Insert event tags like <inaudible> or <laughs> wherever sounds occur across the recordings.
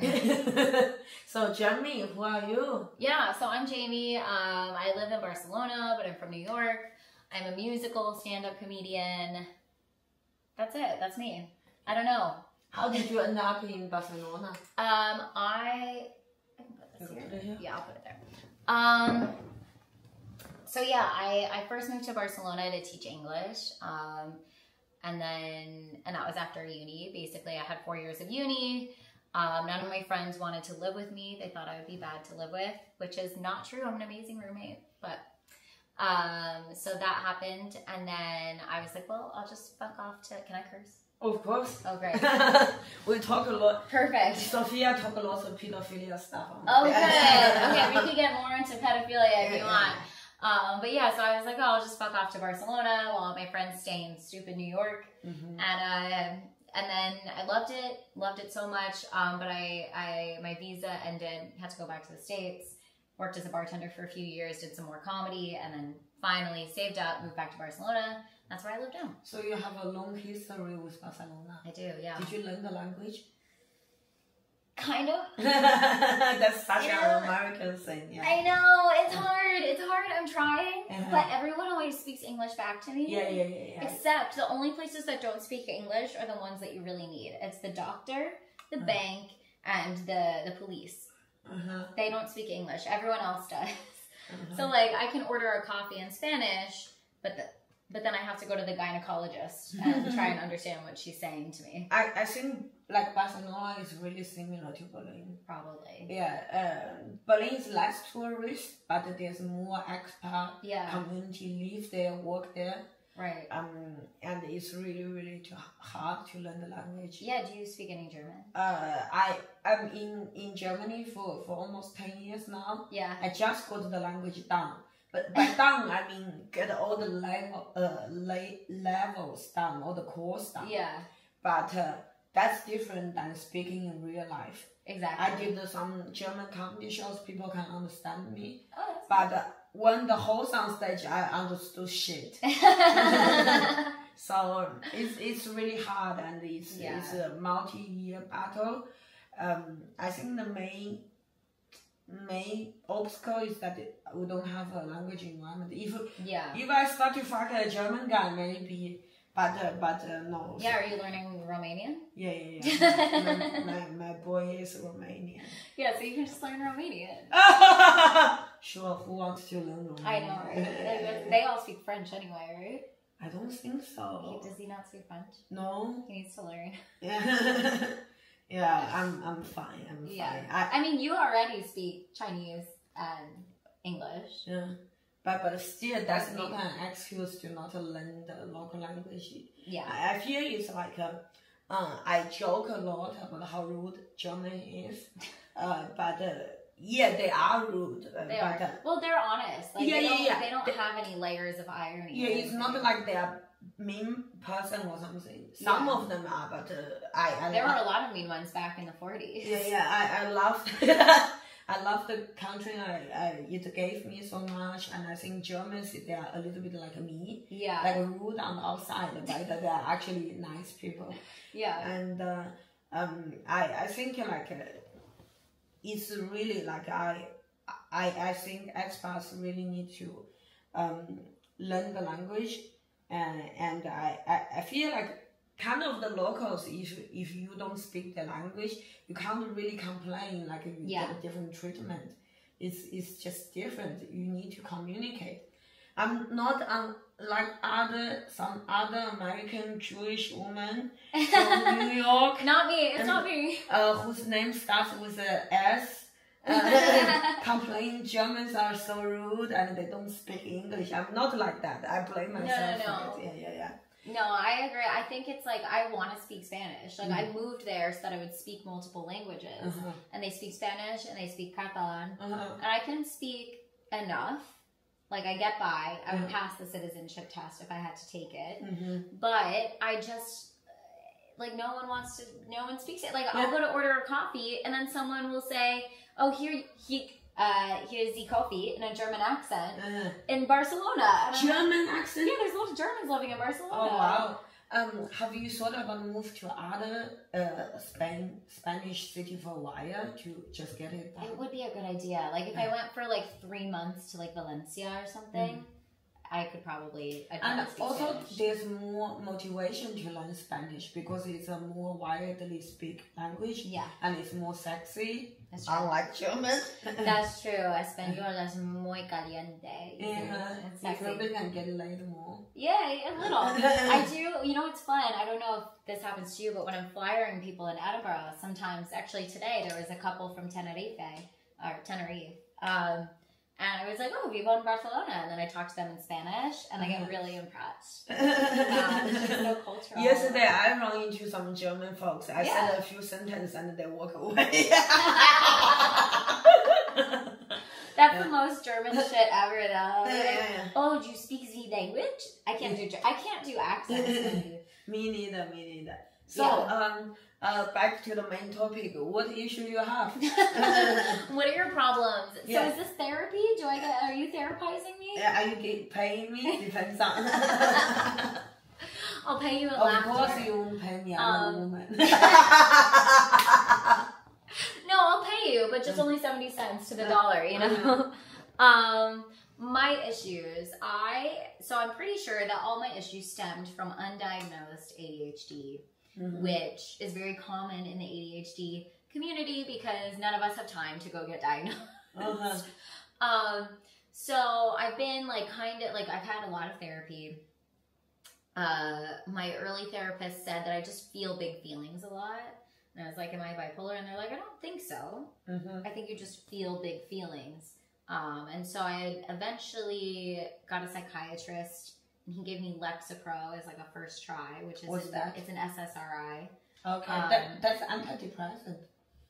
<laughs> so Jamie, who are you? Yeah, so I'm Jamie. Um, I live in Barcelona, but I'm from New York. I'm a musical stand-up comedian. That's it. That's me. I don't know. How did you end up in Barcelona? Um, I. I can put this You here. put it here? Yeah, I'll put it there. Um. So yeah, I I first moved to Barcelona to teach English. Um, and then and that was after uni. Basically, I had four years of uni. Um, none of my friends wanted to live with me. They thought I would be bad to live with, which is not true. I'm an amazing roommate, but um, so that happened, and then I was like, well, I'll just fuck off to. Can I curse? Of course. Oh, great, <laughs> we talk a lot. perfect. Sophia talk a lot of pedophilia stuff. Oh, good. Okay, we could get more into pedophilia if you Yeah. want. Um, but yeah, so I was like, oh, I'll just fuck off to Barcelona while my friends stay in stupid New York. Mhm. And uh, and then I loved it, loved it so much. Um, but I, I my visa ended, had to go back to the states. Worked as a bartender for a few years, did some more comedy, and then finally saved up, moved back to Barcelona. That's where I live now. So you have a long history with Barcelona. I do, yeah. Did you learn the language? Kind of. <laughs> That's such an American thing. Yeah. I know it's hard. It's hard. I'm trying, Uh-huh. but everyone always speaks English back to me. Yeah, yeah, yeah, yeah. Except the only places that don't speak English are the ones that you really need. It's the doctor, the Mm. bank, and the the police. Uh-huh. They don't speak English. Everyone else does. uh-huh. So like I can order a coffee in Spanish, but the, but then I have to go to the gynecologist and <laughs> try and understand what she's saying to me. I, I think like Barcelona is really similar to Berlin. Probably. Yeah, uh, Berlin is less tourist, but there's more expat Yeah. community live there, work there. Right. Um, and it's really, really too hard to learn the language. Yeah. Do you speak any German? Uh, I am in, in Germany for, for almost 10 years now. Yeah. I just got the language down. But by <laughs> down, I mean get all the level, uh, la- levels down, all the course down. Yeah. But uh, that's different than speaking in real life. Exactly. I did some German comedy shows, people can understand me. Oh, But uh, when the whole on stage, I understood shit. <laughs> <laughs> So it's, it's really hard and it's, Yeah. it's a multi-year battle. Um, I think the main main obstacle is that we don't have a language environment. If yeah. if I start to fuck a German guy, maybe, but uh, but uh, no. Yeah. Are you learning Romanian? yeah, yeah, yeah. <laughs> my, my, my boy is Romanian. Yeah. So you can just learn Romanian. <laughs> sure, who wants to learn Romanian? I know, right? They- they all speak French anyway, right? I don't think so. Does he not speak French? No. He needs to learn. Yeah, <laughs> yeah. I'm I'm fine. I'm Yeah. fine. I, I mean, you already speak Chinese and English. yeah. But but still, that's not an excuse to not learn the local language. Yeah. I, I feel it's like uh, uh, I joke a lot about how rude German is, uh, but uh, yeah, they are rude. Uh, They but, are. Uh, Well, they're honest. Like, Yeah, they yeah, don't, yeah. They don't They- have any layers of irony. yeah, it's not like they are mean person or something. Some Yeah. of them are, but uh, I I There love- were a lot of mean ones back in the 40s. Yeah, yeah, I, I love <laughs> I love the country. I, I it gave me so much, and I think Germans they are a little bit like me, Yeah. like rude on the outside, but they are actually nice people. yeah. And uh, um, I I think like uh, it's really like I I I think expats really need to um, learn the language, and and I, I I feel like kind of the locals if if you don't speak the language you can't really complain like you Yeah. get a different treatment it's it's just different you need to communicate i'm not um, like other some other american jewish woman from <laughs> new york Not me. It's not me. uh, whose name starts with a S. Uh, <laughs> complain Germans are so rude and they don't speak English. I'm not like that. I blame no, myself no. for it. Yeah, yeah, yeah. No, I agree. I think it's like I want to speak Spanish. Like Mm-hmm. I moved there so that I would speak multiple languages, Uh-huh. and they speak Spanish and they speak Catalan, Uh-huh. and I can speak enough. Like I get by. I would Mhm. pass the citizenship test if I had to take it, Mhm. but I just like no one wants to. No one speaks it. Like Yeah. I'll go to order a coffee, and then someone will say, "Oh, here, he." Uh, here's the coffee in a German accent Uh-huh. in Barcelona. I'm like, German accent? yeah, there's a lot of Germans living in Barcelona. Oh, wow. Um, have you thought about move to other uh, Spain Spanish city for a while to just get it done? It would be a good idea. Like if I went for like three months to like Valencia or something, I could probably. And also, Spanish. there's more motivation to learn Spanish because it's a more widely speak language Yeah, and it's more sexy. <laughs> that's true. Unlike German. That's true. Español es muy caliente. yeah, It's you sexy. probably can get laid more. Yeah, a little. I <laughs> do. You know, it's fun. I don't know if this happens to you, but when I'm flyering people in Edinburgh, sometimes, actually today, there was a couple from Tenerife, or Tenerife. Um, and I was like, oh, vivo in Barcelona. And then I talked to them in Spanish, and I get Uh-huh. really impressed. <laughs> Yeah, it's just so cultural. Yesterday, I ran into some German folks. I Yeah. said a few sentences and they walk away. <laughs> <laughs> That's Yeah. the most German shit ever, though. Yeah. Oh, do you speak the language? I can't do. I can't do accents. Me neither, me neither. So, um, uh, back to the main topic. What issue you have? <laughs> what are your problems? Yeah. So is this therapy? Do I get? Are you therapizing me? Yeah, Are you get, paying me? <laughs> Depends on. I'll pay you in of laughter. course, you won't pay me. I'm Um, a woman. <laughs> No, I'll pay you, but just only seventy cents to the dollar. You know. um, my issues. I so I'm pretty sure that all my issues stemmed from undiagnosed ADHD. Mhm. which is very common in the ADHD community because none of us have time to go get <laughs> diagnosed. Uh-huh. Um, so I've been like kind of like I've had a lot of therapy. Uh, my early therapist said that I just feel big feelings a lot. And I was like, Am I bipolar? And they're like, I don't think so. Mhm. I think you just feel big feelings. Um, and so I eventually got a psychiatrist and he gave me Lexapro as like a first try, which is What's an, that? it's an SSRI Okay, Um, that, that's antidepressant.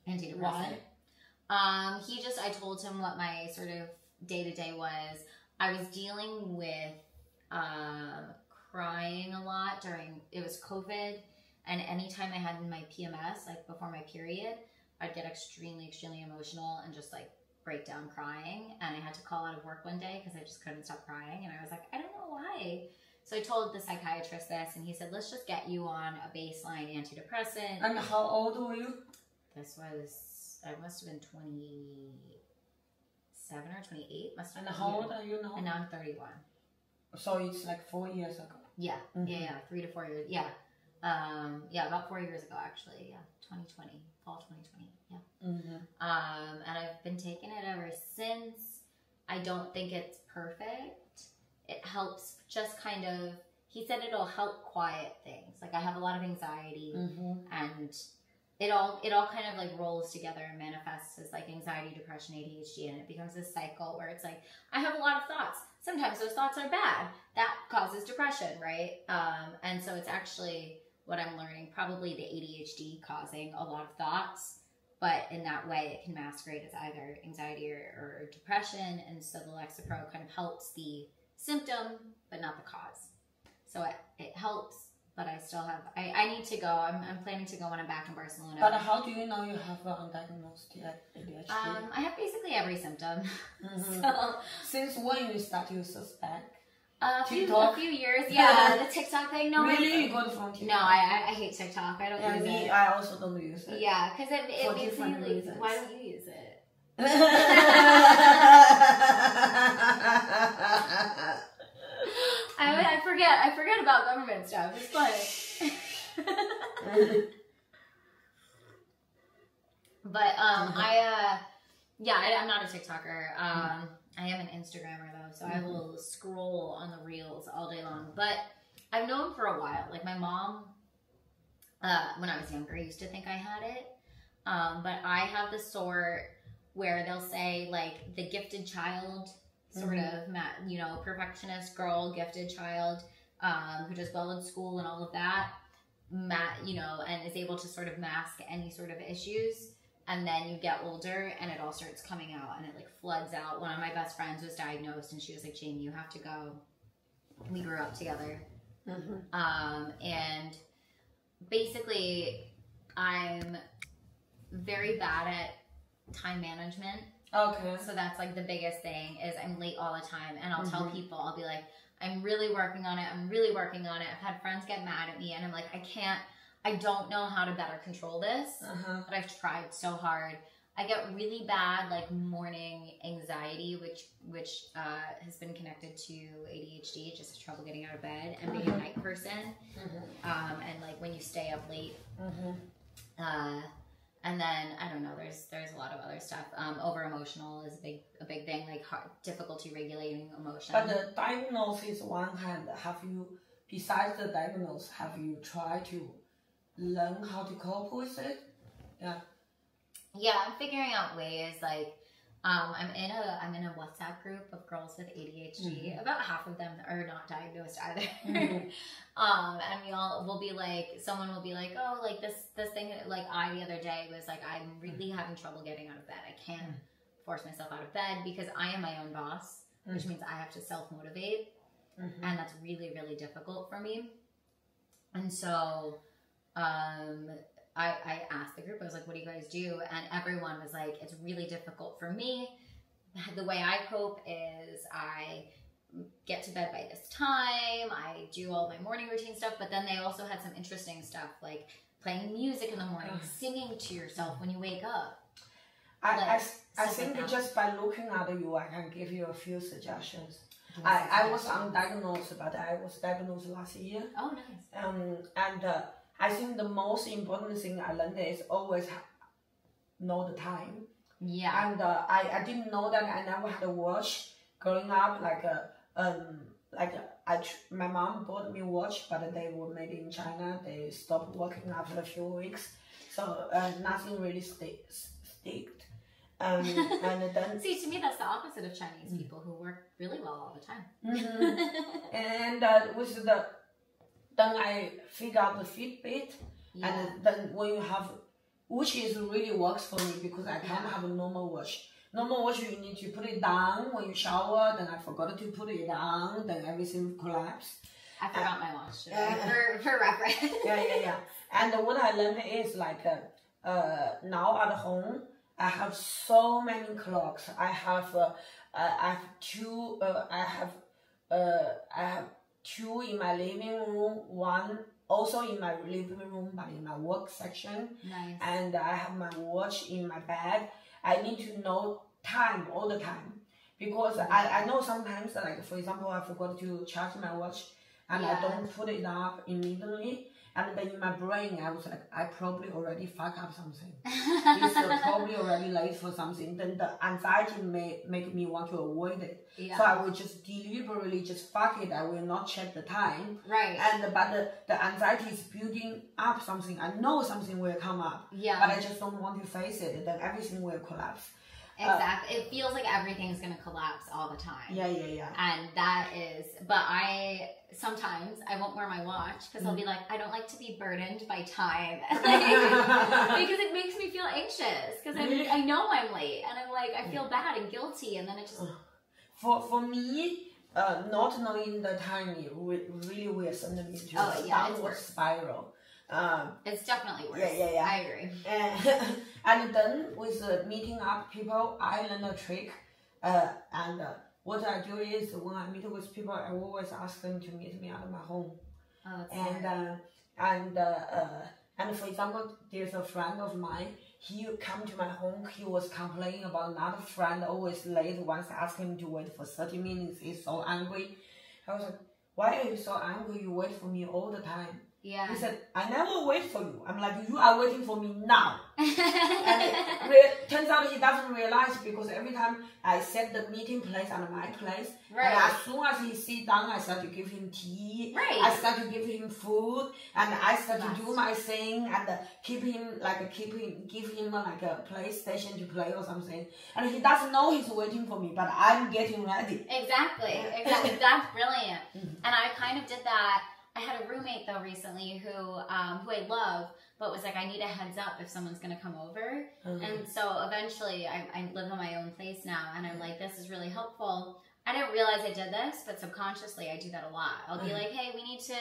antidepressant. Um, he just, I told him what my sort of day to day was. I was dealing with um, crying a lot during, it was COVID. And anytime I had my PMS, like before my period, I'd get extremely, extremely emotional and just like break down crying. And I had to call out of work one day because I just couldn't stop crying. And I was like, I don't know why. So I told the psychiatrist this, and he said, let's just get you on a baseline antidepressant. And how old were you? This was I must have been twenty seven or twenty eight. Must have And been. how old are you now? And now I'm thirty one. So it's like four years ago. Yeah, Mhm. yeah, yeah, three to four years. Yeah, um, yeah, about four years ago actually. Yeah, twenty twenty, fall twenty twenty. Yeah. Mm-hmm. Um, and I've been taking it ever since. I don't think it's perfect. It helps just kind of. He said it'll help quiet things. Like I have a lot of anxiety. Mm-hmm. and it all it all kind of like rolls together and manifests as like anxiety depression adhd and it becomes this cycle where it's like i have a lot of thoughts sometimes those thoughts are bad that causes depression right um, and so it's actually what i'm learning probably the adhd causing a lot of thoughts but in that way it can masquerade as either anxiety or, or depression and so the lexapro kind of helps the symptom but not the cause so it, it helps but I still have. I, I need to go. I'm, I'm planning to go when I'm back in Barcelona. But how do you know you have undiagnosed ADHD? um, I have basically every symptom. <laughs> Mhm. So Since when you start to suspect? A few, a few years. Yeah, the TikTok thing. No, really? I, You got from TikTok? no, I, I I hate TikTok. I don't Yeah, use me, it. I also don't use it. Yeah, because it, it For makes me lazy. Why don't you use it? <laughs> I, I forget. I forget about government stuff. It's funny. <laughs> But um, Mhm. I uh, yeah, I, I'm not a TikToker. Um, I am an Instagrammer though, so I will scroll on the reels all day long. But I've known for a while. Like my mom, uh, when I was younger, used to think I had it. Um, but I have the sort where they'll say like the gifted child, sort Mhm. of, you know, perfectionist girl, gifted child, um, who does well in school and all of that. Ma- you know, and is able to sort of mask any sort of issues and then you get older and it all starts coming out and it like floods out one of my best friends was diagnosed and she was like jamie you have to go we grew up together Mhm. um, and basically i'm very bad at time management Okay. so that's like the biggest thing is i'm late all the time and i'll tell Mhm. people i'll be like I'm really working on it. I'm really working on it. I've had friends get mad at me, and I'm like, I can't. I don't know how to better control this, Uh-huh. but I've tried so hard. I get really bad like morning anxiety, which which uh, has been connected to ADHD, just trouble getting out of bed and being a Mhm. night person, Mhm. um, and like when you stay up late. Mhm. Uh, and then I don't know. There's there's a lot of other stuff. Um, over emotional is a big a big thing. Like hard, difficulty regulating emotion. But the diagnosis is one hand. Have you, besides the diagnosis, have you tried to learn how to cope with it? Yeah. yeah, I'm figuring out ways. Like, um, I'm in a I'm in a WhatsApp group of girls with ADHD. Mhm. About half of them are not diagnosed either. Mhm. <laughs> um, and we all will be like, someone will be like, oh, like this this thing. Like I the other day was like, I'm really having trouble getting out of bed. I can't Mm. force myself out of bed because I am my own boss, which Mhm. means I have to self motivate. Mhm. and that's really really difficult for me and so um I, I asked the group i was like what do you guys do? And everyone was like it's really difficult for me. The way i cope is i get to bed by this time i do all my morning routine stuff but then they also had some interesting stuff like playing music in the morning singing to yourself when you wake up. I, I, like, I like think just by looking at you, I can give you a few suggestions. Do you want some I, I was undiagnosed, but I was diagnosed last year. oh nice. Um, and uh, I think the most important thing I learned is always know the time. yeah And uh, I, I didn't know that I never had a watch growing up. Like uh, um, like I tr- my mom bought me a watch, but they were made in China. They stopped working after a few weeks, so uh, nothing really stick sticked. Um, <laughs> and then See, to me, that's the opposite of Chinese Mm. people who work really well all the time. Mhm. <laughs> and uh, with the then I figure out the Fitbit, yeah. and then when you have, which is really works for me because I can't Yeah. have a normal watch. Normal watch you need to put it down when you shower. Then I forgot to put it down. Then everything collapse. I forgot my watch uh, for, for reference. Yeah, yeah, yeah. And what I learned is like, uh, uh, now at home I have so many clocks. I have, uh, uh, I have two. Uh, I have, uh, I have two in my living room. One also in my living room, but in my work section. nice. and I have my watch in my bag. I need to know time all the time because I, I know sometimes like for example I forgot to charge my watch and Yeah. I don't put it up immediately and then in my brain I was like I probably already fuck up something. <laughs> it's uh, probably already late for something. Then the anxiety may make me want to avoid it. yeah. So I will just deliberately just fuck it. I will not check the time. right. And but the, the anxiety is building up something. I know something will come up yeah. but I just don't want to face it, then everything will collapse. exactly. it feels like everything's going to collapse all the time. Yeah, yeah, yeah. And that is, but I sometimes I won't wear my watch because I'll be like, I don't like to be burdened by time. <laughs> <laughs> because it makes me feel anxious because? I know I'm late and I'm like, I feel bad and guilty. And then it just, For for me, uh, not knowing the time really will send me to Oh, a yeah, it's downward worse. spiral. Um, it's definitely worse. Yeah, yeah, yeah. I agree. and, <laughs> and then with uh, meeting up people, I learned a trick. Uh, and uh, what I do is when I meet with people, I always ask them to meet me at my home. Oh, and uh, and uh, uh, and for example, there's a friend of mine. He come to my home. He was complaining about another friend always late. Once I asked him to wait for thirty minutes, he's so angry. I was like, "Why are you so angry? You wait for me all the time." Yeah. He said, "I never wait for you." I'm like, "You are waiting for me now." And <laughs> it turns out he doesn't realize because every time I set the meeting place at my place, and right. as soon as he sit down, I start to give him tea. Right. I start to give him food and I start to do my thing and uh, keep him like keep him give him uh, like a PlayStation to play or something. And he doesn't know he's waiting for me, but I'm getting ready. Exactly. Exactly. That's brilliant. <laughs> Mhm. And I kind of did that. I had a roommate though recently who um, who I love, but was like, I need a heads up if someone's gonna come over. Mhm. And so eventually, I, I live in my own place now, and I'm like, this is really helpful. I didn't realize I did this, but subconsciously, I do that a lot. I'll be Mhm. like, hey, we need to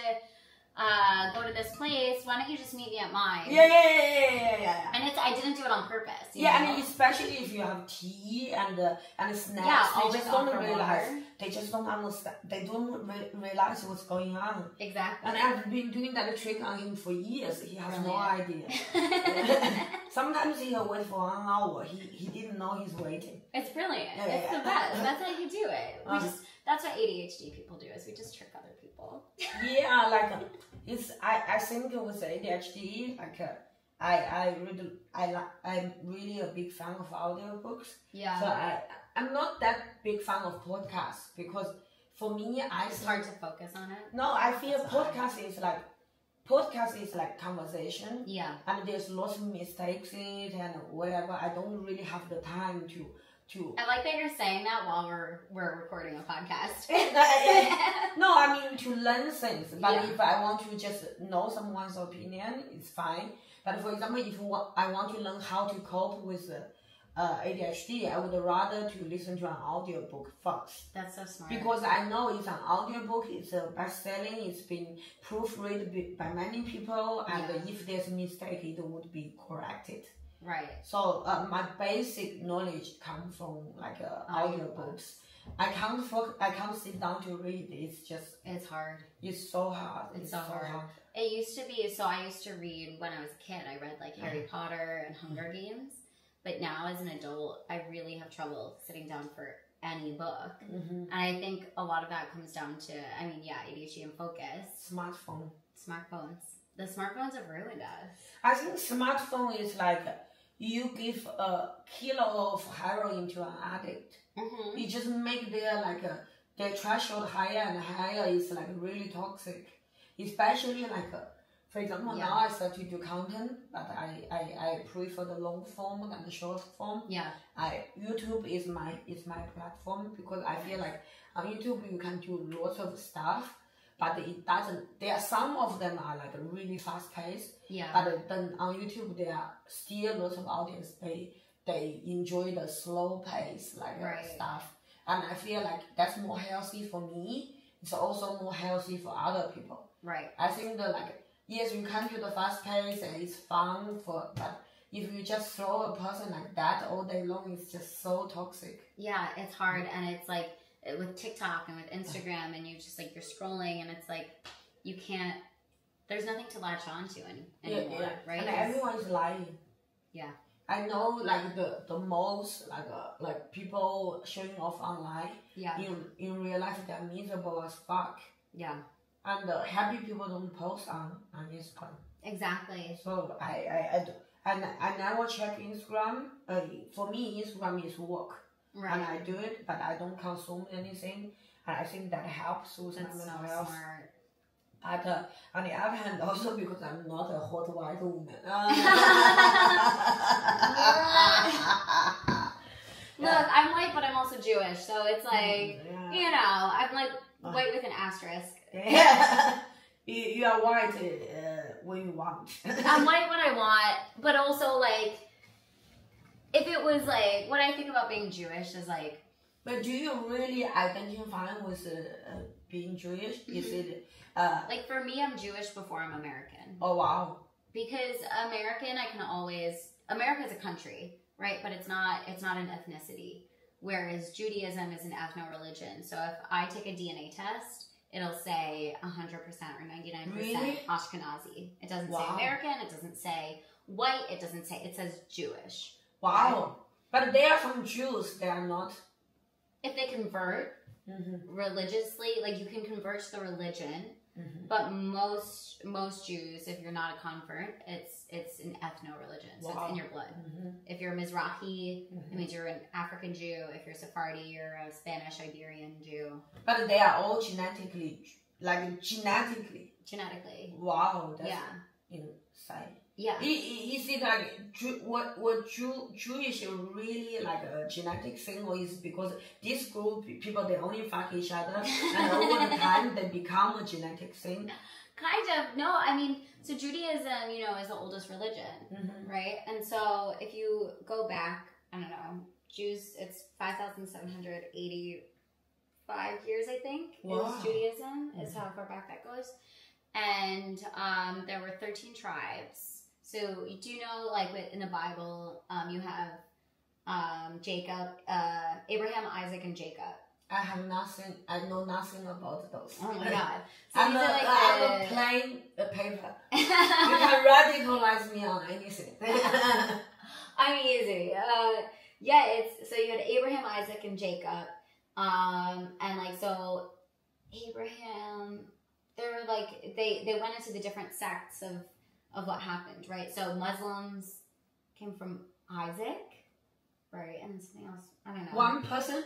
uh, go to this place. Why don't you just meet me at mine? Yeah, yeah, yeah, yeah, yeah, yeah. And it's I didn't do it on purpose. Yeah, know? mean especially if you have tea and uh, and snacks, Yeah, they just don't realize. water. They just don't understand. They don't re- realize what's going on. exactly. And I've been doing that trick on him for years. He has no idea. <laughs> <laughs> Sometimes he'll wait for an hour. He he didn't know he's waiting. it's brilliant. Yeah, it's yeah. the best. That's how you do it. We Uh-huh. just that's what ADHD people do is we just trick other people. <laughs> Yeah, like it's. I I think with ADHD, like. Uh, I, I really I li- I'm really a big fan of audiobooks. Yeah. So I I'm not that big fan of podcasts because for me I it's hard to focus on it. no I feel That's hard. podcast is like podcast is like conversation Yeah. and there's lots of mistakes in it and whatever. I don't really have the time to to. I like that you're saying that while we're we're recording a podcast. <laughs> <laughs> no, I mean to learn things. But Yeah. if I want to just know someone's opinion, it's fine. But for example, if I want to learn how to cope with uh, ADHD, I would rather to listen to an audiobook first. That's so smart. Because I know it's an audiobook, it's a best selling, it's been proofread by- by many people, and Yeah. if there's a mistake, it would be corrected. Right. So uh, my basic knowledge comes from like uh, Audiobooks. audiobooks. I can't foc- I can't sit down to read. It's just It's hard. it's so hard. It's so hard. It used to be so I used to read when I was a kid. I read like Harry Potter and Hunger Games. But now as an adult, I really have trouble sitting down for any book. hmm And I think a lot of that comes down to I mean, yeah, ADHD and focus. Smartphone. Smartphones. The smartphones have ruined us. I think smartphone is like you give a kilo of heroin to an addict. Mm-hmm. You just make their like uh, their threshold higher and higher. It's like really toxic, especially like. Uh, for example, Yeah. now I start to do content, but I, I, I prefer the long form than the short form. Yeah. I YouTube is my is my platform because I feel like on YouTube you can do lots of stuff, but it doesn't. There are some of them are like a really fast paced, Yeah. but then on YouTube there are still lots of audience they they enjoy the slow pace like Right. stuff, and I feel like that's more healthy for me. It's also more healthy for other people. right. I think that like yes, you can do the fast pace and it's fun for, but if you just throw a person like that all day long, it's just so toxic. Yeah, it's hard, mm. and it's like with TikTok and with Instagram, and you just like you're scrolling, and it's like you can't. There's nothing to latch onto any, anymore, right? And It's- everyone is lying. Yeah. I know like the the most like uh, like people showing off online yeah, in in real life they're miserable as fuck. yeah, And uh, happy people don't post on on Instagram. exactly. So I I, I do, and I never check Instagram. Uh, for me, Instagram is work. And I do it, but I don't consume anything. And I think that helps with my That's so mental health. smart. But uh, on the other hand, also because I'm not a hot white woman. <laughs> <laughs> Look, I'm white, but I'm also Jewish, so it's like yeah. you know, I'm like white with an asterisk. Yeah. <laughs> you, you are white uh, when you want. I'm white when I want, but also like, if it was like what I think about being Jewish is like but do you really identify with uh, uh, being Jewish? Is it? Uh, like for me, I'm Jewish before I'm American. oh wow. because American I can always America is a country, right? But it's not it's not an ethnicity. Whereas Judaism is an ethno religion. So if I take a DNA test, it'll say 100% or 99% Really? Ashkenazi. It doesn't say American, it doesn't say white, it doesn't say it says Jewish. Wow. But they are from Jews they are not. If they convert Mm-hmm. religiously, like you can convert to the religion, Mm-hmm. but most most Jews, if you're not a convert, it's it's an ethno religion. So Wow. it's in your blood. Mm-hmm. If you're Mizrahi, it means you're an African Jew. If you're Sephardi, you're a Spanish Iberian Jew. But they are all genetically, like genetically. Genetically. Wow, that's Yeah. insane. Yeah. I- i- Is it like what what Jew, Jewish really like a genetic thing, or is because this group people they only fuck each other, and over time they become a genetic thing? Kind of. No, I mean, so Judaism, you know, is the oldest religion, Mm-hmm. right? And so if you go back, I don't know, Jews, it's 5,785 years, I think, Wow. is Judaism, is Mhm. how far back that goes. and um, there were 13 tribes. So do you do know, like in the Bible, um, you have um, Jacob, uh, Abraham, Isaac, and Jacob. I have nothing. I know nothing about those. Oh my <laughs> god! So I'm, a, like I'm the- a plain uh, paper. <laughs> You can radicalize me on anything. <laughs> I'm easy. Uh, yeah, it's so you had Abraham, Isaac, and Jacob, um, and like so, Abraham. They're like they they went into the different sects of of what happened, right? So Muslims came from Isaac, right, and then something else. I don't know. One person.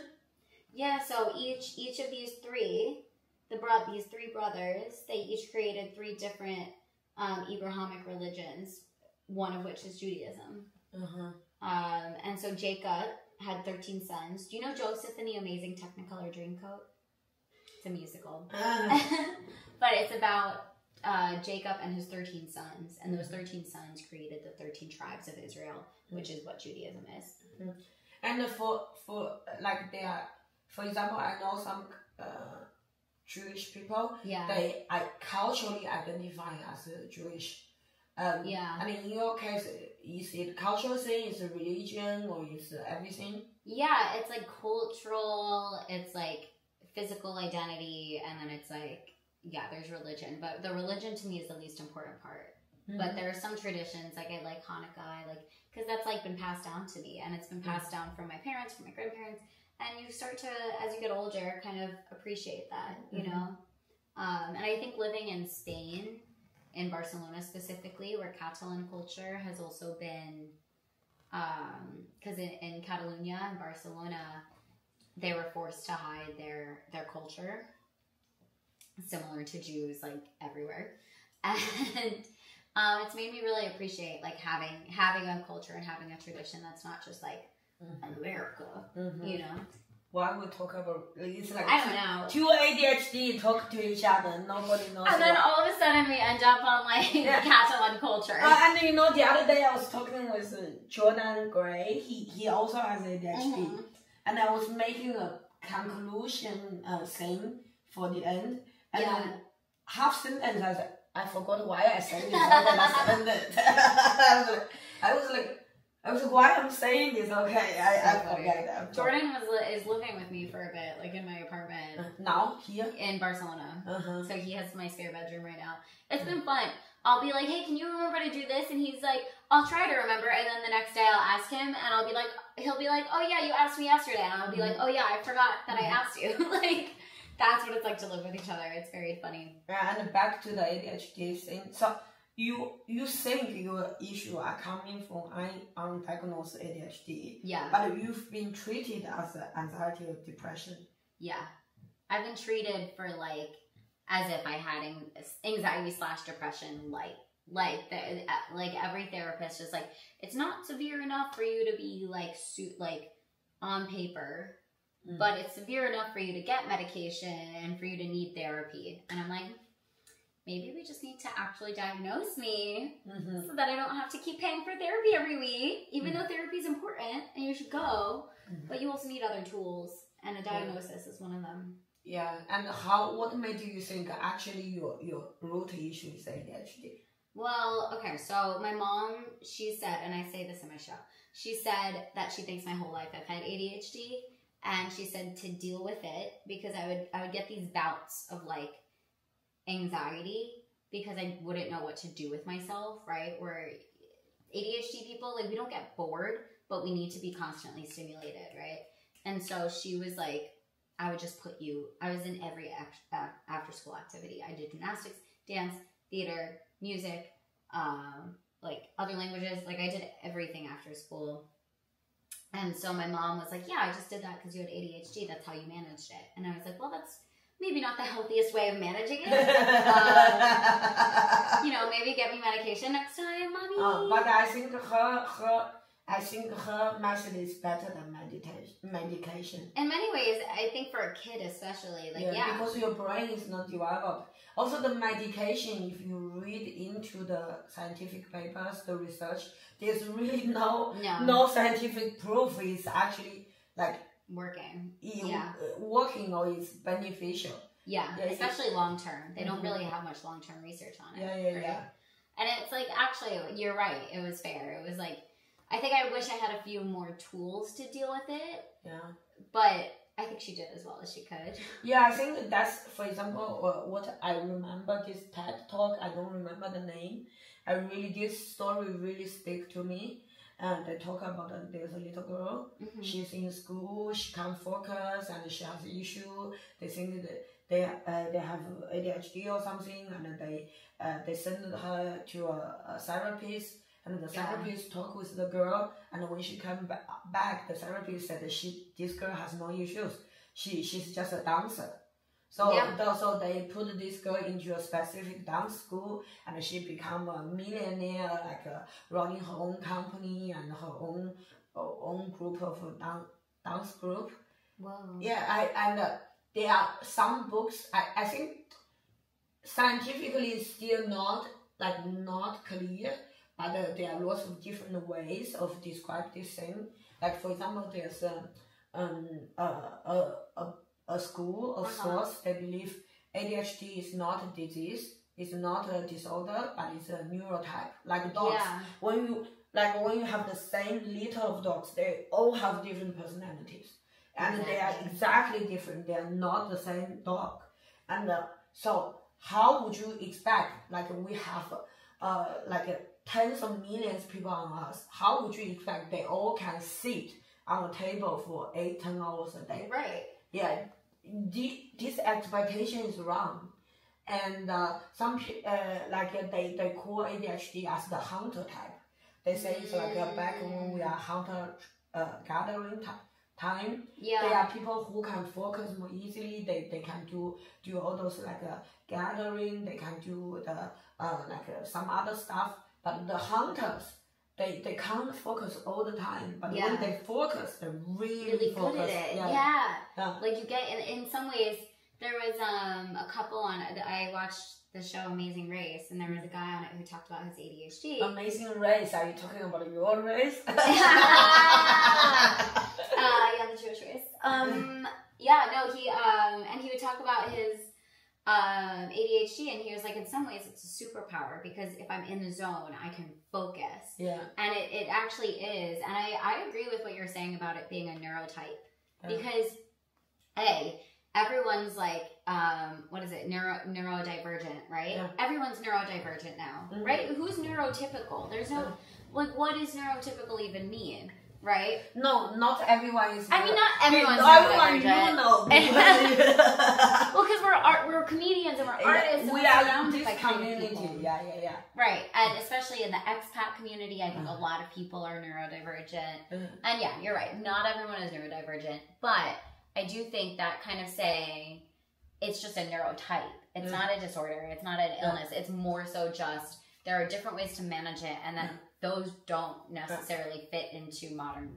Yeah, so each each of these three, the bro- these three brothers, they each created three different um, Abrahamic religions. One of which is Judaism. Uh-huh. Um, and so Jacob had thirteen sons. Do you know Joseph in the Amazing Technicolor Dreamcoat? It's a musical, Uh, <laughs> but it's about uh, Jacob and his thirteen sons, and those thirteen sons created the thirteen tribes of Israel, which is what Judaism is. and for for like they are, for example, I know some uh, Jewish people. Yeah, They I culturally identify as a Jewish. Um, yeah. I mean, in your case, is it cultural thing? Is it religion, or is it everything? Yeah, it's like cultural, it's like physical identity, and then it's like, yeah, there's religion. But the religion to me is the least important part. Mm-hmm. But there are some traditions, like I like Hanukkah, I like, because that's like been passed down to me, and it's been passed down from my parents, from my grandparents. And you start to, as you get older, kind of appreciate that, you Mhm. know? Um, and I think living in Spain, in Barcelona specifically, where Catalan culture has also been because in, in Catalonia and Barcelona, they were forced to hide their their culture, similar to Jews like everywhere, <laughs> and um, it's made me really appreciate like having having a culture and having a tradition that's not just like America, Mhm. you know. Why we talk about it's like I don't know. two ADHD talk to each other. Nobody knows. And then what. all of a sudden we end up on like <laughs> Yeah. Catalan culture. Uh, and you know, the other day I was talking with uh, Jordan Gray. He he also has ADHD, Mhm. and I was making a conclusion uh, thing for the end, and Yeah. then half sentence I said, I forgot why I said this. I. <laughs> I was like, I was like, I was like, why I'm saying this? Okay, I, I So forget that. Jordan was is living with me for a bit, like in my apartment Uh, now here. in Barcelona. Uh-huh. So he has my spare bedroom right now. It's been fun. I'll be like, hey, can you remember to do this? And he's like, I'll try to remember. And then the next day I'll ask him and I'll be like, he'll be like, oh yeah, you asked me yesterday. And I'll be like, oh yeah, I forgot that I Mhm. asked you. <laughs> like, that's what it's like to live with each other. It's very funny. Yeah, and back to the ADHD thing. So you you think your issue are coming from un- undiagnosed ADHD, Yeah. but you've been treated as anxiety or depression. Yeah. I've been treated for like, as if I had anxiety slash depression light. Like, the, like every therapist is like, it's not severe enough for you to be like, suit like on paper, Mm. but it's severe enough for you to get medication and for you to need therapy. And I'm like, maybe we just need to actually diagnose me Mm-hmm. so that I don't have to keep paying for therapy every week, even though therapy is important and you should go. Mhm. But you also need other tools, and a diagnosis is one of them. Yeah, and how? What made you think actually your your root issue is ADHD? Well, okay, so my mom, she said, and I say this in my show, she said that she thinks my whole life I've had ADHD, and she said to deal with it because I would I would get these bouts of like anxiety because I wouldn't know what to do with myself, right? Where ADHD people like we don't get bored, but we need to be constantly stimulated, right? And so she was like, I would just put you. I was in every after school activity. I did gymnastics, dance, theater, music, um, like other languages. Like I did everything after school. And so my mom was like, "Yeah, I just did that because you had ADHD. That's how you managed it." And I was like, "Well, that's maybe not the healthiest way of managing it. <laughs> you know, maybe get me medication next time, mommy." Uh, but I think her her I think her method is better than meditation medication. in many ways, I think for a kid especially, like yeah, because your brain is not developed. Also, the medication, if you read into the scientific papers, the research, there's really <laughs> no no, no scientific proof it's actually like working. Yeah. working or it's beneficial. Yeah, Yeah, especially long term. They don't Mhm. really have much long term research on it. Yeah, yeah, right? yeah. And it's like actually, you're right. It was fair. It was like I think I wish I had a few more tools to deal with it, Yeah. but I think she did as well as she could. <laughs> Yeah, I think that's, for example, uh, what I remember this TED talk. I don't remember the name. I really this story really stick to me. And they talk about that there's a little girl. Mhm. She's in school. She can't focus, and she has an issue. They think that they uh, they have ADHD or something, and they uh, they send her to a, a therapist. And the therapist talk with the girl, and when she come ba- back, the therapist said that she this girl has no issues. She she's just a dancer. So Yeah. the- so they put this girl into a specific dance school, and she become a millionaire, like uh, running her own company and her own own group of dance dance group. Whoa. Yeah, I and uh, there are some books. I I think scientifically it's still not like not clear, but uh, there are lots of different ways of describe this thing. Like for example, there's a um a a a, a school of Uh-huh. sorts. They believe ADHD is not a disease. It's not a disorder, but it's a neurotype, like dogs Yeah. when you like when you have the same litter of dogs, they all have different personalities, and they are Exactly. different. They are not the same dog, and uh, so how would you expect like we have uh like uh, tens of millions of people on us? How would you expect they all can sit on a table for eight ten hours a day? Right. yeah, the, this expectation is wrong. And uh, some uh, like uh, they, they call ADHD as the hunter type. They say it's like uh, back when we are hunter uh, gathering ti- time. Yeah. There are people who can focus more easily. They, they can do do all those like uh, gathering. They can do the uh, like uh, some other stuff. But the hunters, they, they can't focus all the time. But Yeah. when they focus, they really, really good focus. at it. Yeah. Yeah. Yeah. Like you get in, in some ways there was um a couple on I watched the show Amazing Race and there was a guy on it who talked about his ADHD. Amazing race. Are you talking about your race? <laughs> uh, yeah, the Jewish race. <laughs> Um, yeah, no, he um, and he would talk about his um ADHD, and he was like, in some ways, it's a superpower because if I'm in the zone, I can focus, yeah. and it, it actually is. And I I agree with what you're saying about it being a neurotype Yeah. because a everyone's like um what is it neuro neurodivergent right Yeah. everyone's neurodivergent now Mhm. right who's neurotypical there's no like what does neurotypical even mean right No, not everyone is. I mean, not everyone's everyone you know. <laughs> <laughs> well, because we're art, we're comedians and we're artists. we are surrounded this by community. people. Yeah, yeah, yeah. right? And especially in the expat community, I think Uh. a lot of people are neurodivergent. Uh. And yeah, you're right. Not everyone is neurodivergent, but I do think that kind of saying it's just a neurotype. It's Yeah. not a disorder. It's not an illness. It's more so just there are different ways to manage it, and that those don't necessarily fit into modern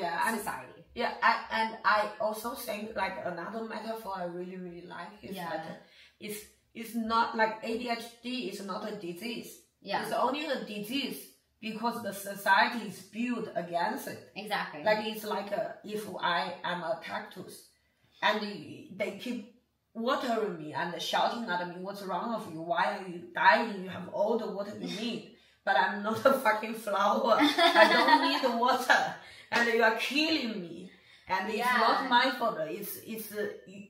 Yeah, and society. yeah, I, and I also think like another metaphor I really really like is Yeah. that it's it's not like ADHD is not a disease. Yeah, It's only a disease because the society is built against it. exactly. Like it's like a, if I am a cactus, and they keep watering me and shouting at me, "What's wrong with you? Why are you dying? You have all the water you need." But I'm not a fucking flower. I don't <laughs> need the water, and you are killing me. And it's Yeah. not my fault. It's it's uh,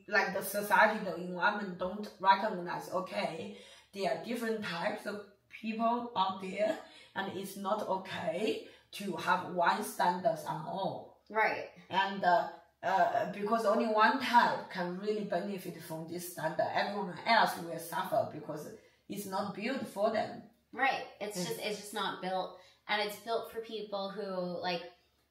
like the society, the environment don't recognize. Okay, there are different types of people out there, and it's not okay to have one standards on all. right. And uh, uh, because only one type can really benefit from this standard, everyone else will suffer because it's not built for them. Right. It's just it's just not built and it's built for people who like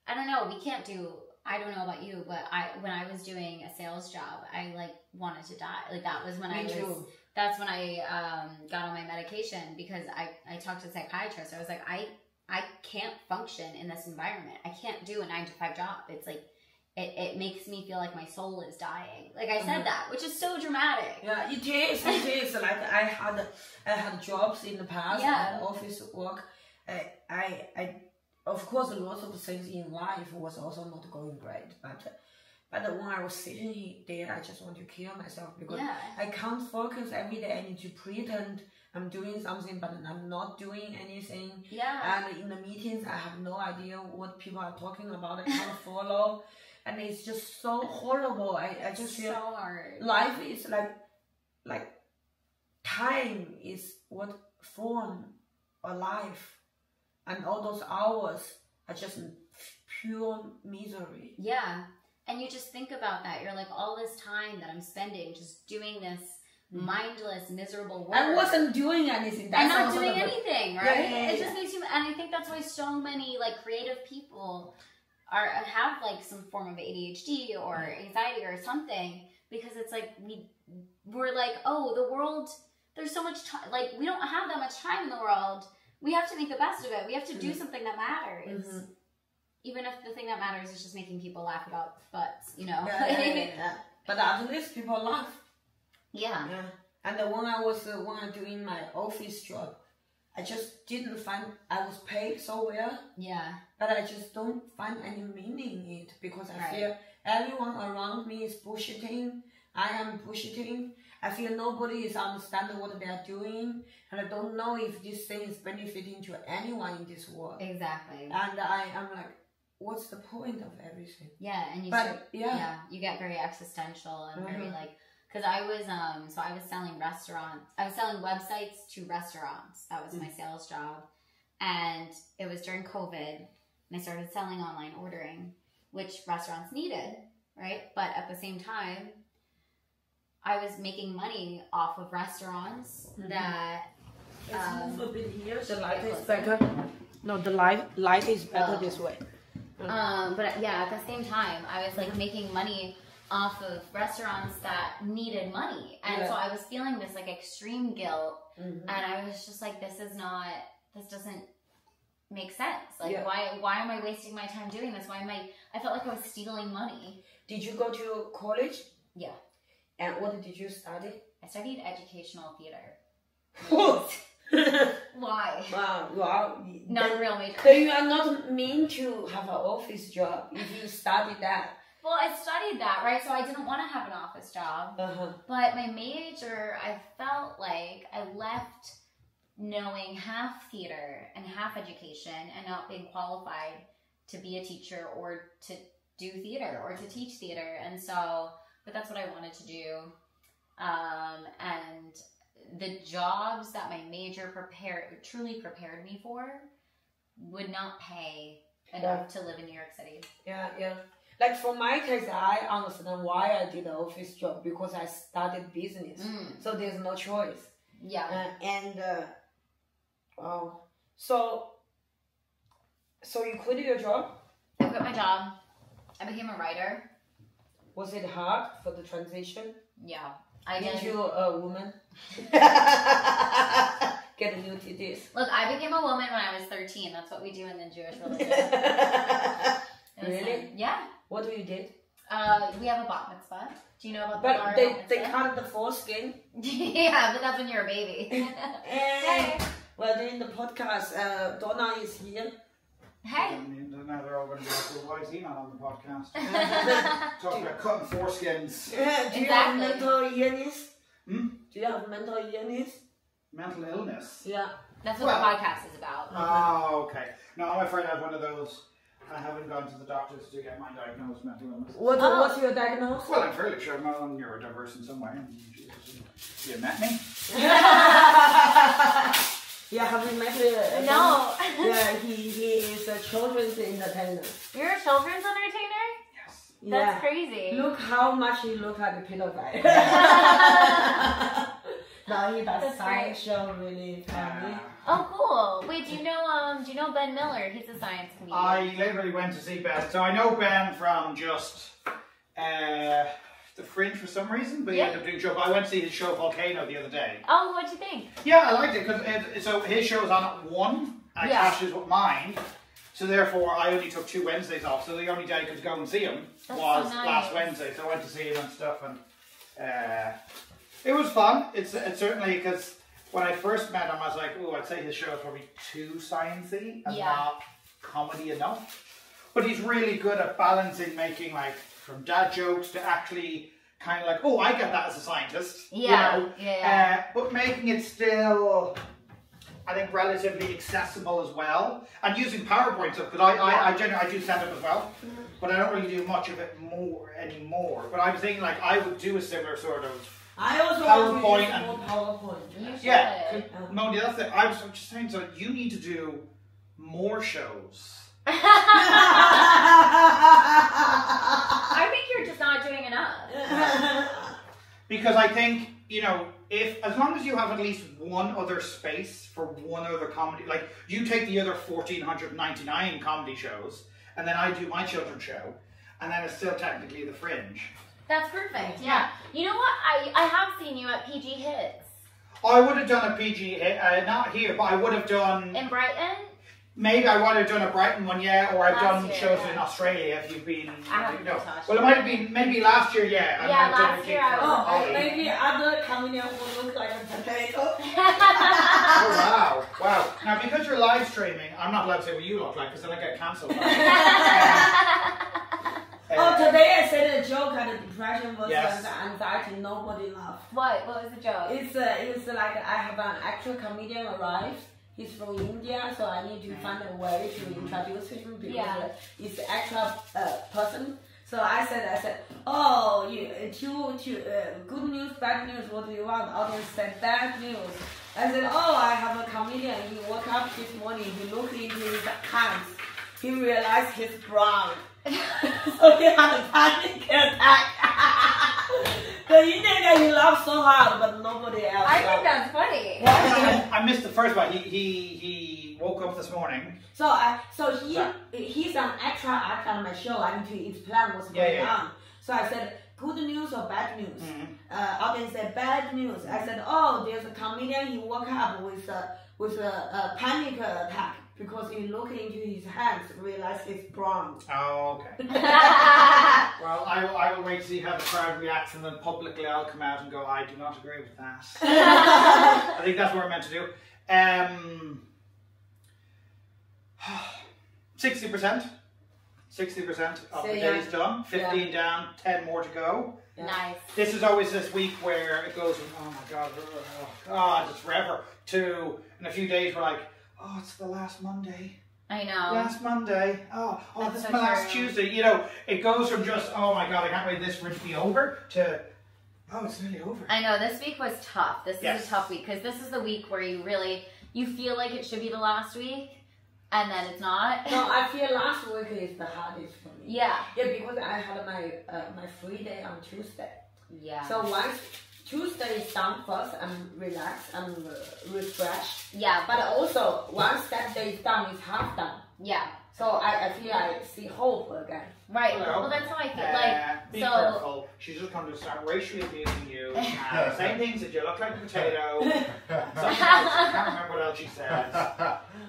I don't know, we can't do I don't know about you, but I when I was doing a sales job, I like wanted to die. Like that was when I Me was too. that's when I um, got on my medication because I, I talked to a psychiatrist. I was like, I I can't function in this environment. I can't do a nine to five job. It's like it, it makes me feel like my soul is dying. Like I said Mhm. that, which is so dramatic. Yeah, it is. It is like I had I had jobs in the past Yeah. and office work. I, I I of course lots of things in life was also not going great, but But when I was sitting there, I just want to kill myself because Yeah. I can't focus every day. I need to pretend I'm doing something, but I'm not doing anything. Yeah. And in the meetings, I have no idea what people are talking about. I can't follow, and it's just so horrible. I, I just so feel hard. life is like like time is what form a life and all those hours are just pure misery Yeah. And you just think about that. You're like, all this time that I'm spending just doing this mm. mindless, miserable work. i wasn't doing anything That's not doing anything, right? Yeah, yeah, yeah, it just makes you, and I think that's why so many like creative people are have like some form of ADHD or anxiety or something because it's like we we're like, oh, the world. There's so much time. Like we don't have that much time in the world. We have to make the best of it. We have to do Mhm. something that matters. Mhm. Even if the thing that matters is just making people laugh about butts, you know. yeah, yeah, yeah, <laughs> but at least people laugh yeah. yeah and the one i was uh, when i doing my office job i just didn't find i was paid so well Yeah. but I just don't find any meaning in it because I Right. feel everyone around me is bullshitting. I am bullshitting. I feel nobody is understanding what they are doing, and I don't know if this thing is benefiting to anyone in this world. Exactly. And I am like, what's the point of everything? Yeah, and you But start, yeah, yeah, you get very existential and very Mhm. like because I was um so I was selling restaurants. I was selling websites to restaurants. That was my sales job, and it was during COVID, and I started selling online ordering, which restaurants needed, right? But at the same time, I was making money off of restaurants Mhm. that let's Um, move a bit here. The light is better. No, the light light is better Oh. this way. Um, but yeah, at the same time, I was like making money off of restaurants that needed money, and Yeah. so I was feeling this like extreme guilt, Mhm. and I was just like, this is not, this doesn't make sense. Like, Yeah. why, why am I wasting my time doing this? Why am I? I felt like I was stealing money. Did you go to college? Yeah, And what did you study? I studied educational theater. <laughs> wow, Why? wow. Not a Then- real major. Then you are not mean to have an office job if you study that. Well, I studied that, right? So I didn't want to have an office job. Uh-huh. But my major, I felt like I left knowing half theater and half education and not being qualified to be a teacher or to do theater or to teach theater. And so, but that's what I wanted to do. Um, and the jobs that my major prepared truly prepared me for would not pay enough to live in New York City. Yeah, yeah. Like for my case, I understand why I did the office job because I started business. Mm, So there's no choice. yeah. Uh, and uh, oh, so so you quit your job? I quit my job. I became a writer. Was it hard for the transition? Yeah. I Did did. you a woman <laughs> get a new titties? Look, I became a woman when I was 13. That's what we do in the Jewish <laughs> religion. Really? fun. Yeah. What do you did? Uh, we have a bat mitzvah. Do you know about the But bar they, they cut the foreskin. <laughs> yeah, but that's when you're a baby. <laughs> And well, doing the podcast, uh, Donna is here. hey. And now they're all going to be like, well, why is he not on the podcast? <laughs> Talking about cutting foreskins, Yeah, do you have mental illness? Hmm? Do you have mental illness? mental illness. Yeah. That's what Well- the podcast is about. Oh, okay. No, I'm afraid I have one of those. I haven't gone to the doctors to get my diagnosed mental illness. What, Oh. What's your diagnosis? Well, I'm fairly sure I'm on neurodiverse in some way. You met me? <laughs> yeah, have you met uh, No. <laughs> Yeah, he, he is a children's entertainer. You're a children's entertainer? Yes. That's Yeah. crazy. Look how much he look like a pedophile. No, he does That's science show really funny. Uh, Oh, cool. Wait, do you know um do you know Ben Miller? He's a science comedian. I literally went to see Ben. So I know Ben from just uh, the Fringe for some reason, but he Yeah. ended up doing show. But I went to see his show Volcano the other day. oh, what'd you think? Yeah, I liked it because so his show was on at one, and it Yeah. clashes with mine. So therefore, I only took two Wednesdays off. So the only day I could go and see him That's was so nice. last Wednesday. So I went to see him and stuff, and uh, it was fun. It's, it's certainly because when I first met him, I was like, oh, I'd say his show is probably too sciencey and Yeah. not comedy enough. but he's really good at balancing making like from dad jokes to actually kind of like, oh, I get that as a scientist. you Yeah, know? yeah. Uh, but making it still, I think, relatively accessible as well, and using PowerPoint stuff because I, I, I generally I do stand up as well, Mm-hmm. but I don't really do much of it more anymore. But I'm thinking like I would do a similar sort of. I also PowerPoint want to use and- more PowerPoint. You should. Yeah, Um, Moni, that's it. I was just saying, so you need to do more shows. <laughs> I think you're just not doing enough. <laughs> Because I think, you know, if as long as you have at least one other space for one other comedy, like you take the other 1499 comedy shows, and then I do my children's show, and then it's still technically the fringe. That's perfect. Yeah. You know what? I I have seen you at PG Hits I would have done a PG, uh, not here, but I would have done, in Brighton. maybe I would have done a Brighton one, yeah, or I've Last done year, shows yeah. in Australia if you've been, I haven't no. been Well, it might have been, maybe last year, yeah. I Yeah, might have done last year I for was- Oh, Ollie. or maybe other comedian who look like a potato. Oh wow, wow! Now because you're live streaming, I'm not allowed to say what you look like because then I get cancelled. <laughs> Oh, today I said a joke on the depression versus Yes. anxiety. Nobody laughed. what? What was the joke? It's uh, it's like I have an actual comedian arrived. He's from India, so I need to find a way to introduce him because Yeah. uh, he's an actual uh, person. So I said, I said, oh, you two, two, uh, good news, bad news. What do you want? Audience said bad news. I said, oh, I have a comedian. He woke up this morning. He looked into his hands. He realized he's brown. <laughs> so he had a panic attack. the Indian guy he laughed so hard, but nobody else. I think that's funny. I, I missed the first one. He he he woke up this morning. So I so he Yeah. he's an extra act on my show. I need to explain what's going yeah. on. So I said, good news or bad news? Mhm. Uh, audience said bad news. I said, oh, there's a comedian. He woke up with a with a, a panic attack because he look into his hands, realize it's brown. Oh, okay. <laughs> Well, I will, I will wait to see how the crowd reacts, and then publicly I'll come out and go, I do not agree with that. <laughs> I think that's what we're meant to do. Um, <sighs> sixty percent. Sixty percent of So, the yeah. day's done. Fifteen down, ten more to go. nice. This is always this week where it goes from oh my god, oh god, it's forever to in a few days we're like, oh, it's the last Monday. I know. Last Monday. Oh, oh, That's this so is my last. Tuesday. You know, it goes from just oh my god, I can't wait this week to be over to oh, it's nearly over. I know this week was tough. This Yes. is a tough week because this is the week where you really you feel like it should be the last week, and then it's not. No, I <laughs> feel last week is the hardest for me. Yeah. Yeah, because I had my uh, my free day on Tuesday. Yeah. So once Tuesday is done first, I'm relaxed, I'm refreshed. yeah. But also, once that day is done, it's half done. Yeah. So I, I feel I see hope again. Right. Well, Well, that's how I feel. Uh, Like be so. careful. She's just going to start racially abusing you. <laughs> Uh, saying things that you look like a potato. <laughs> Something else. I can't remember what else she said.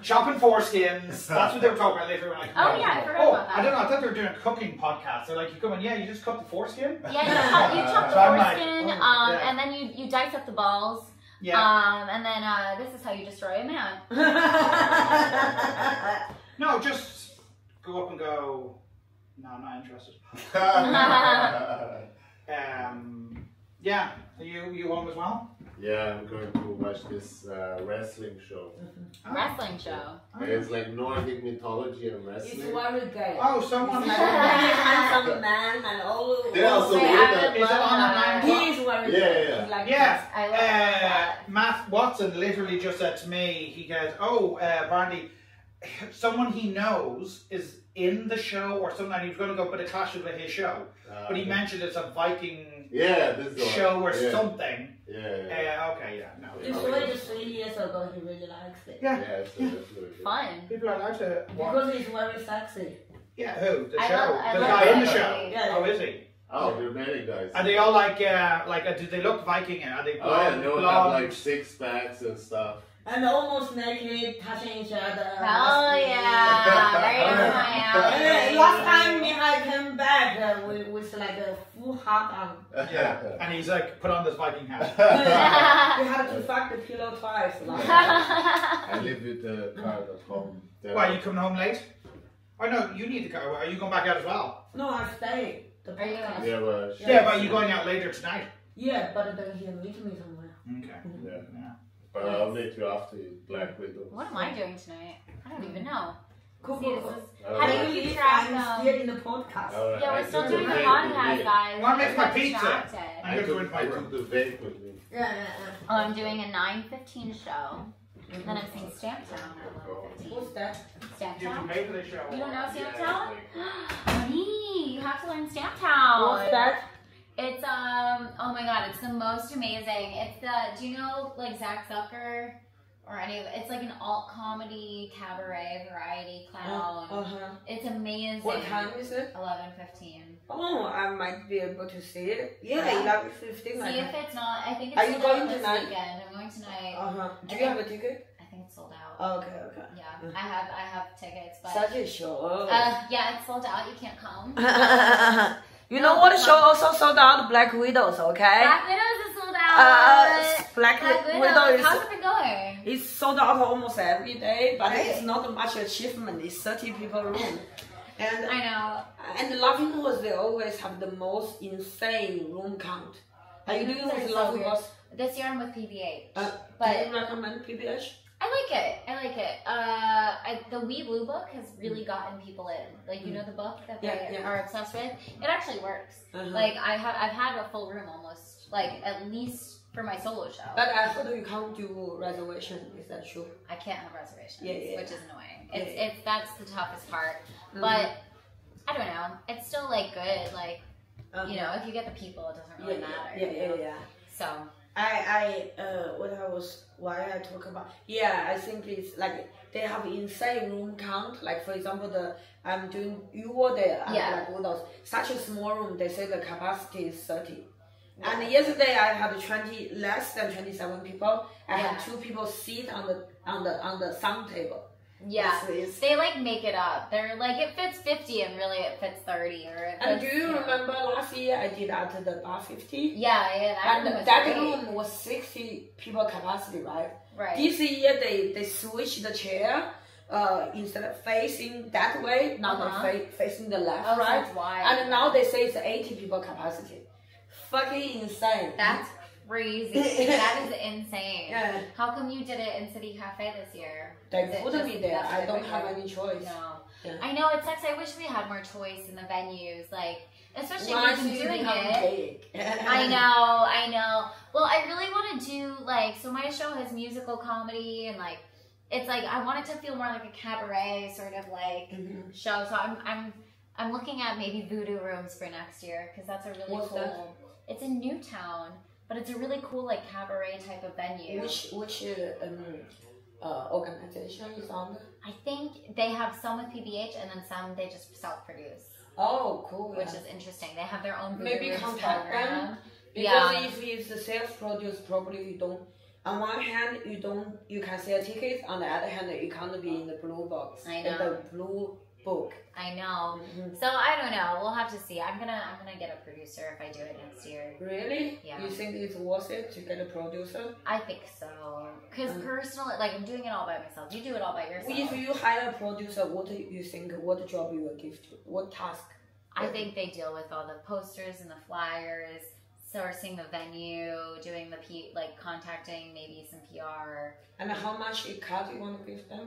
Shopping foreskins. That's what they were talking about later. We're like, Oh, yeah, I forgot oh, about that. I don't know. I thought they were doing a cooking podcast. They're like, you come in, yeah, you just cut the foreskin. Yeah, you chop, you <laughs> chop the So I'm like, foreskin, oh, um, yeah. and then you, you dice up the balls, Yeah. um, and then uh, this is how you destroy a man. No, just go up and go. No, I'm not interested. <laughs> <laughs> Um, yeah. Are you you home as well? yeah, I'm going to watch this uh, wrestling show. Oh. Wrestling show. It's like Nordic mythology and it's wrestling. very gay. Oh, someone. He's like a very handsome man and all. <laughs> They also Wait, weird I that- Is it on that. at He nine is very Yeah, gay. yeah. He's like Yeah. I love Uh, that. Matt Watson literally just said to me, he goes, "Oh, uh, Brandy, someone he knows is in the show or something. He was going to go, but it clashes with his show. Uh, But he mentioned it's a Viking Yeah, this is show or yeah. something. Yeah, yeah. Uh, okay, yeah, no. It's already three years ago. He really likes it Yeah, Yeah, so that's really good. Fun. people are allowed to watch. because he's very sexy. Yeah, who? The I show? love- the love guy in the show. Yeah. Oh, is he? Oh, there are many guys. Are they all like, uh, like, uh, do they look Viking? And are they Oh yeah, blonde? they all have like six packs and stuff. And almost naked, touching each other. Hell yeah. Right over my <laughs> And then last time Mihai came back uh, with, with like a full heart on. Yeah, and he's like, put on this Viking hat. <laughs> we had to fuck the pillow twice. Like. <laughs> I live with the car.com. There Why, are- you coming home late? Oh no, you need to go. Are you going back out as well? No, I stay. The Are you podcast. We have a Yeah, but are you going out later tonight? Yeah, but then he meet me somewhere. Okay. Yeah. Yeah. But I'll meet you after Black Widow. What am I doing tonight? I don't even know. Cool, cool, cool. is How do you you keep leave? track I'm of- still in the podcast. uh, Yeah, we're still took doing the vape with podcast, guys. Wanna make We're my pizza? distracted. I'm I gonna go took, my I room. took the vape with me. Yeah, yeah, yeah. Oh, I'm doing a 9.15 show. Then I'm seeing Stamptown at 11.15. What's that? You Stamptown? made the show. You don't know Yeah, Stamptown? like- <gasps> Honey, you have to learn Stamptown. What's that? It's um oh my god, it's the most amazing. It's the do you know like Zach Zucker or any of it? It's like an alt comedy cabaret variety clown. Uh huh. It's amazing. What time is it? Eleven fifteen. Oh, I might be able to see it. Yeah, Yeah. eleven fifteen. See if it's not. I think it's Are you going tonight? weekend. I'm going tonight. Uh huh. Do you have a ticket? I think it's sold out. Oh, okay, okay. Yeah, I have I have tickets, but Such a show. uh, yeah, it's sold out. You can't come. <laughs> you know what show also sold out? Black Widows. Okay. Black Widows is sold out. Uh, Black, Black Widow Widows. is How's it going? it's sold out almost every day, but Right. it's not much achievement. It's thirty people room, and I know. and the Laughing Horse they always have the most insane room count. Are you doing with Laughing weird. This year I'm with PBH. Uh, But- do you recommend PBH? I like it. I like it. Uh, I, the Wee Blue book has really gotten people in. Like you know the book that they Yeah, yeah. are obsessed with. It actually works. Uh-huh. Like I have, I've had a full room almost. Like at least for my solo show. But I heard you can't do reservation. Is that true? I can't have reservations, Yeah, yeah, which is annoying. Yeah, It's yeah. it's that's the toughest part. Mhm. But I don't know. It's still like good. Like Uh-huh. you know, if you get the people, it doesn't really yeah, matter. yeah, yeah, yeah. So I, I, uh, what I was, why I talk about, yeah, I think it's like they have insane room count. Like for example, the I'm doing you were there, Yeah. like all those such a small room. They say the capacity is thirty. And yesterday I had twenty less than twenty seven people. I had two people sit on the on the on the sound table. Yeah. It's- They like make it up. They're like it fits fifty and really it fits thirty or it and do fits, you know. remember last year I did at the bar fifty? Yeah, yeah, that And room was that great. room was sixty people capacity, right? Right. This year they they switched the chair. Uh, instead of facing that way, now Uh-huh. they're fa- facing the left, oh, right? And now they say it's 80 people capacity. Fucking insane. That's crazy. that is insane. yeah. How come you did it in City Cafe this year? They put me there. I don't have any choice. No. Yeah. I know it sucks. I wish we had more choice in the venues, like especially Once if you've you been doing it. <laughs> I know, I know. Well, I really want to do like so. My show has musical comedy and like it's like I want it to feel more like a cabaret sort of like Mhm. show. So I'm I'm I'm looking at maybe voodoo rooms for next year because that's a really What's cool. that? It's in Newtown, but it's a really cool like cabaret type of venue. Which which uh, um, uh, organization is on the? I think they have some with PBH and then some they just self-produce, Oh, cool. which yeah. is interesting. They have their own Maybe rooms contact them. program. Because Yeah. if it's a self-produced, probably you don't. On one hand, you don't. You can sell tickets. On the other hand, you can't be in the blue box. I in know. the blue book. I know. Mhm. So I don't know. We'll have to see. I'm gonna I'm gonna get a producer if I do it next year. Really? Yeah. You think it's worth it to get a producer? I think so. Cause Mm. personally, like I'm doing it all by myself. You do it all by yourself. If you hire a producer, what do you think? What job you will give to? What task? I think they deal with all the posters and the flyers, sourcing the venue, doing the P, like contacting maybe some PR. And how much a cut you want to give them?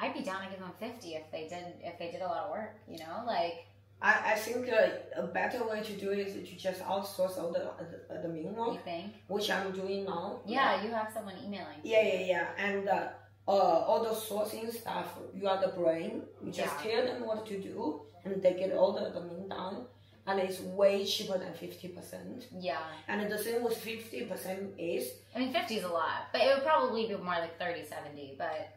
I'd be down to give them fifty if they did if they did a lot of work. You know, like I, I think uh, a better way to do it is to just outsource all the the, the main you think? which I'm doing now. Yeah, you have someone emailing. Yeah, yeah, yeah. And uh, uh, all the sourcing stuff, you are the brain. You just Yeah. tell them what to do, and they get all the admin done. And it's way cheaper than 50%. Yeah, And the same with 50% is, I mean fifty is a lot, but it would probably be more like 30, 70, But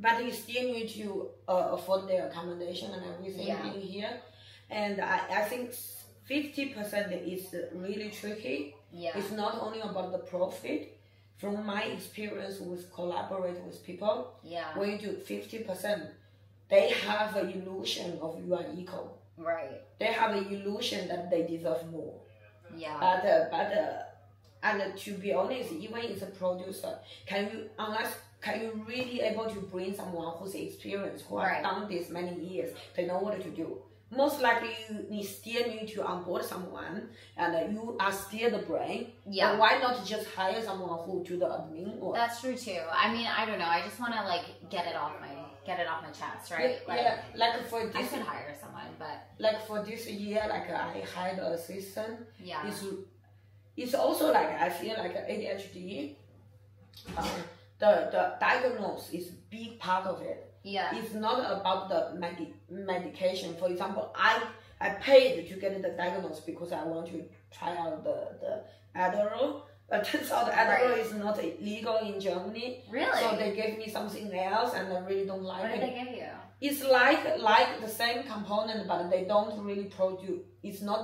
but you still need to uh, afford their accommodation and everything Yeah. in here. And I, I think 50% is really tricky. yeah, It's not only about the profit. From my experience with collaborate with people, yeah, when you do 50%, they have an illusion of you are equal. right, They have an illusion that they deserve more. yeah, But, uh, but uh, and to be honest, even as a producer, can you, unless can you really able to bring someone who's experienced, who Right. have done this many years, they know what to do. Most likely, you, still need to onboard someone, and uh, you are still the brain. Yeah. And why not just hire someone who do the admin work? That's true too. I mean, I don't know. I just want to like get it off my get it off my chest, right? Yeah, Like yeah, like for I this, could hire someone, but like for this year, like I hired an assistant. yeah, It's it's also like I feel like ADHD. Uh, the the diagnose is big part of it. yeah, It's not about the medi- medication. For example, I I paid to get the diagnosis because I want to try out the the Adderall. But <laughs> turns out Adderall Right. is not legal in Germany, really. so they gave me something else, and I really don't like what it. did they give you? It's like like the same component, but they don't really produce. It's not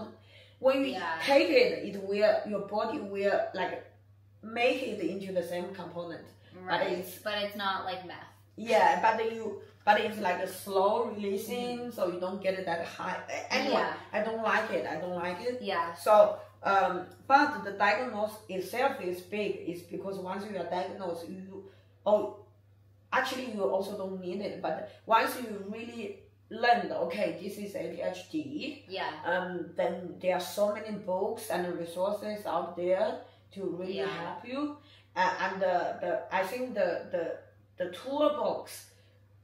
when you Yeah. take it, it will your body will like make it into the same component. Right, it's- but it's not like meth. Yeah, but you but it's like a slow releasing, so you don't get it that high. Anyway, Yeah. I don't like it. I don't like it. Yeah, So, um, but the diagnosis itself is big. It's because once you are diagnosed, you oh, actually you also don't need it. But once you really learn, okay, this is ADHD. yeah, Um, then there are so many books and resources out there to really Yeah. help you. Uh, and the, the I think the the the toolbox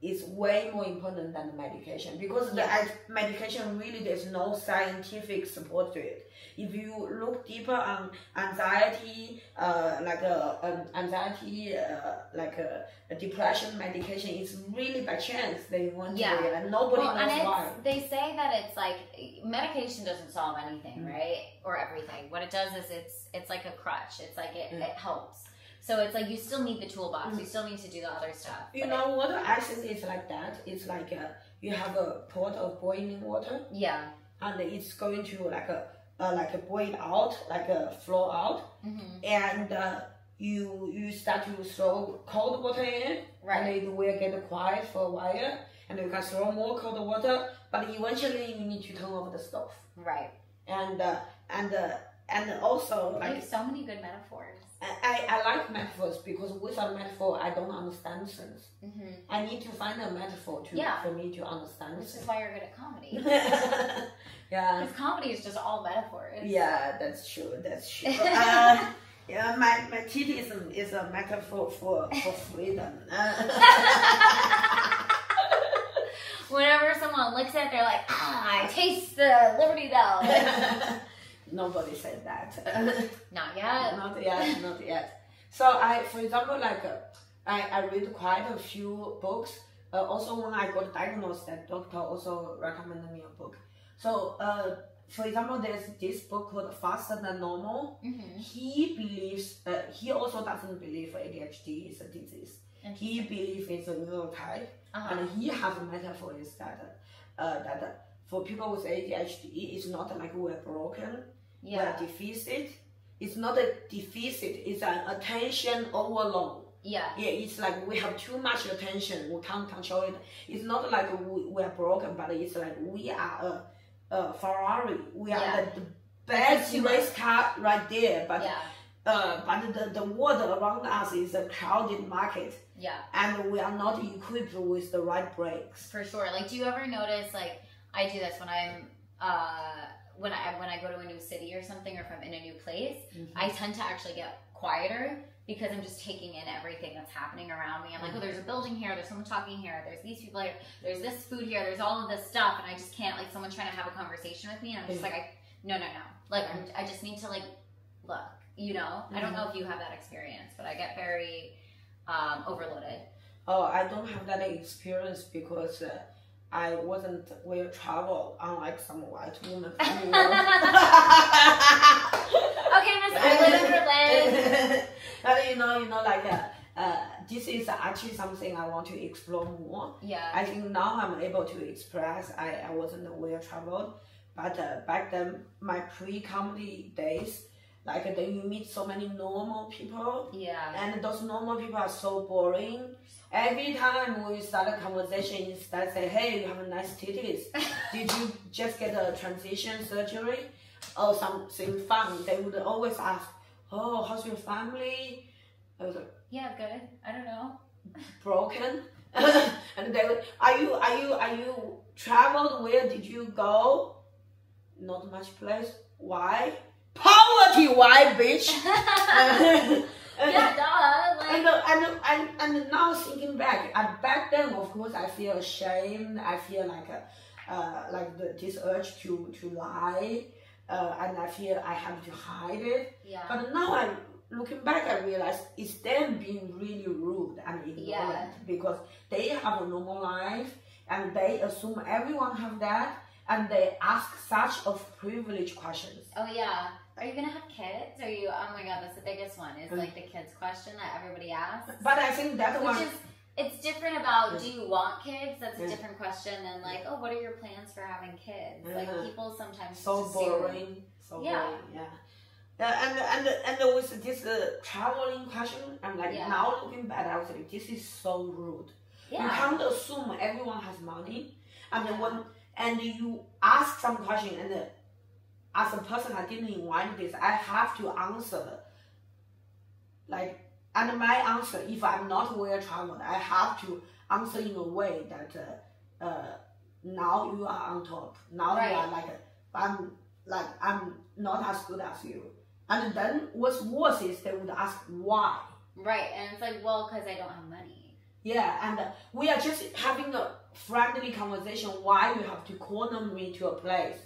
is way more important than the medication because the Yeah. ad- medication really there's no scientific support to it. If you look deeper on anxiety, uh, like a um, anxiety, uh, like a, a depression medication, it's really by chance they want Yeah. to, and nobody well, knows and why. they say that it's like medication doesn't solve anything, Mm. right? Or everything. What it does is it's it's like a crutch. It's like it, Mm. it helps. So it's like you still need the toolbox. You still need to do the other stuff. You know what I think is like that? It's like uh, you have a pot of boiling water, yeah. and it's going to like a uh, like a boil out, like a flow out, hmm and uh, you you start to throw cold water in, Right. and it will get quiet for a while, and you can throw more cold water, but eventually you need to turn off the stove, Right. and uh, and uh, and also like so many good metaphors. I, I like metaphors because without metaphor I don't understand things. hmm I need to find a metaphor to Yeah. for me to understand This is why you're good at comedy. <laughs> <laughs> yeah, Because comedy is just all metaphors. yeah, that's true. That's true. <laughs> uh, yeah, my my tittism is a metaphor for for freedom. Whenever someone licks it, they're like, ah, I taste the Liberty Bell. Nobody said that. <laughs> Not yet. not yet, not yet. So I, for example, like uh, I, I read quite a few books. Uh, also, when I got diagnosed, that doctor also recommended me a book. So, uh, for example, there's this book called Faster Than Normal. hmm He believes, uh, he also doesn't believe ADHD is a disease. He believes it's a neurotype, Uh-huh. and he has a metaphor is that, uh, that for people with ADHD, it's not like we're broken, Yeah. we're deficit. It's not a deficit, it's an attention overload. Yeah. Yeah, it's like we have too much attention, we can't control it. It's not like we, we're broken, but it's like we are a, a Ferrari. We are Yeah. the, the best race car right there, but Yeah. uh, but the, the world around us is a crowded market, Yeah. and we are not equipped with the right brakes. For sure. Like, do you ever notice? Like, I do this when I'm uh when I when I go to a new city or something, or if I'm in a new place. I tend to actually get quieter because I'm just taking in everything that's happening around me. I'm like, oh, there's a building here, there's someone talking here, there's these people here, there's this food here, there's all of this stuff, and I just can't like someone trying to have a conversation with me, and I'm just like, I no no no, like I'm, I just need to like look, you know. I don't know if you have that experience, but I get very um, overloaded. Oh, I don't have that experience because uh, I wasn't well traveled, unlike some white women from <laughs> York. <laughs> Okay, Miss, I live in Berlin. but you know, you know, like uh, uh, this is actually something I want to explore more. Yeah. I think now I'm able to express. I, I wasn't well traveled, but uh, back then my pre-comedy days, like then you meet so many normal people, Yeah. and those normal people are so boring. Every time we start a conversation, instead say, "Hey, you have a nice titties. <laughs> Did you just get a transition surgery or something fun?" They would always ask, "Oh, how's your family?" I was like, Yeah, good. I don't know. broken. <laughs> and they would, are you are you are you traveled? Where did you go? Not much place. Why? Poverty. Why, bitch? <laughs> yeah, duh. Like, And, uh, and, and, and now thinking back, and back then, of course, I feel ashamed. I feel like a, uh, like the, this urge to, to lie, uh, and I feel I have to hide it. yeah. But now I'm looking back, I realize it's them being really rude and ignorant Yeah. because they have a normal life and they assume everyone have that, and they ask such of privileged questions. Oh yeah. Are you gonna have kids? Are you? Oh my god, that's the biggest one. Is like the kids question that everybody asks. But I think that Which one. is, it's different about do you want kids? That's a different question than like, oh, what are your plans for having kids? Like people sometimes so boring. So Yeah. boring. Yeah. Yeah, and and and with this uh, traveling question, I'm like Yeah. now looking back, I was like, this is so rude. Yeah. You can't assume everyone has money, and then when and you ask some question, and as a person I didn't invite this, I have to answer. Like, and my answer, if I'm not well traveled, I have to answer in a way that uh, uh, now you are on top. Now you are like I'm like I'm not as good as you. And then what's worse is they would ask why. Right, and it's like, well, because I don't have money. Yeah, and uh, we are just having a friendly conversation why you have to corner me to a place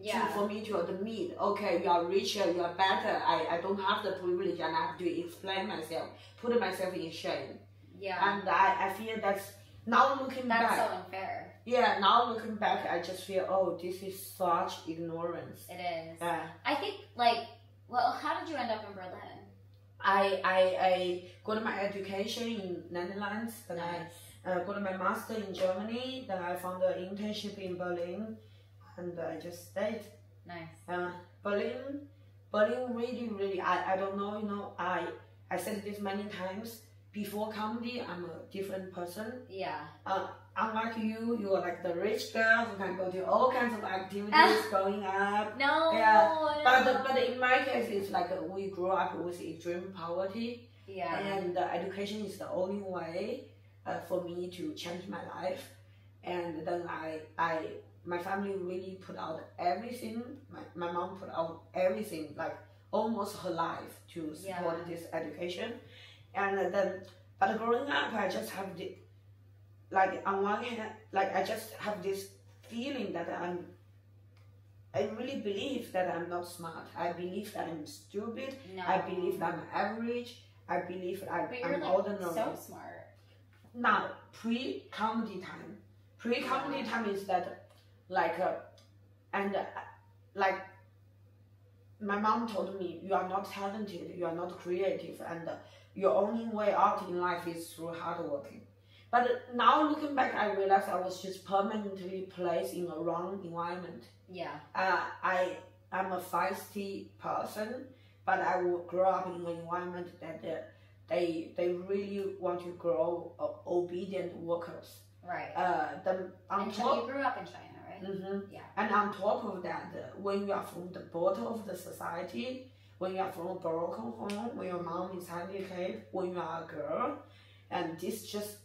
Yeah. to, for me to admit, okay, you are richer, you are better, I, I don't have the privilege and I have to explain myself, put myself in shame. Yeah. And I, I feel that's, now looking That's back, so unfair. yeah, now looking back, I just feel, oh, this is such ignorance. It is. Yeah. I think like, well, how did you end up in Berlin? I, I, I got my education in Netherlands, then I uh, got my master in Germany, then I found an internship in Berlin, and I just stayed. Nice. Uh, Berlin, Berlin really, really, I, I don't know, you know, I, I said this many times, before comedy, I'm a different person. Yeah. Uh, unlike you, you are like the rich girl who can go to all kinds of activities <laughs> growing up. No. Yeah, But, no. but in my case, it's like we grew up with extreme poverty, yeah. and uh, education is the only way uh, for me to change my life. And then I, I, my family really put out everything. My, my mom put out everything, like almost her life to support Yeah. this education. And uh, then, but growing up, I just have the, like on one hand, like I just have this feeling that I'm. I really believe that I'm not smart. I believe that I'm stupid. no. I believe that I'm average. I believe I, I'm like ordinary. so smart. Now, pre comedy time. Pre comedy time is that, like, uh, and uh, like, my mom told me, you are not talented, you are not creative, and uh, your only way out in life is through hard working. But now looking back, I realized I was just permanently placed in a wrong environment. Yeah. Uh, I am a feisty person, but I will grow up in an environment that uh, they they really want to grow uh, obedient workers. Right. Uh, the Chi- you grew up in China? Hmm Yeah. and on top of that, when you are from the bottom of the society, when you are from a broken home, when your mom is handicapped, when you are a girl, and this just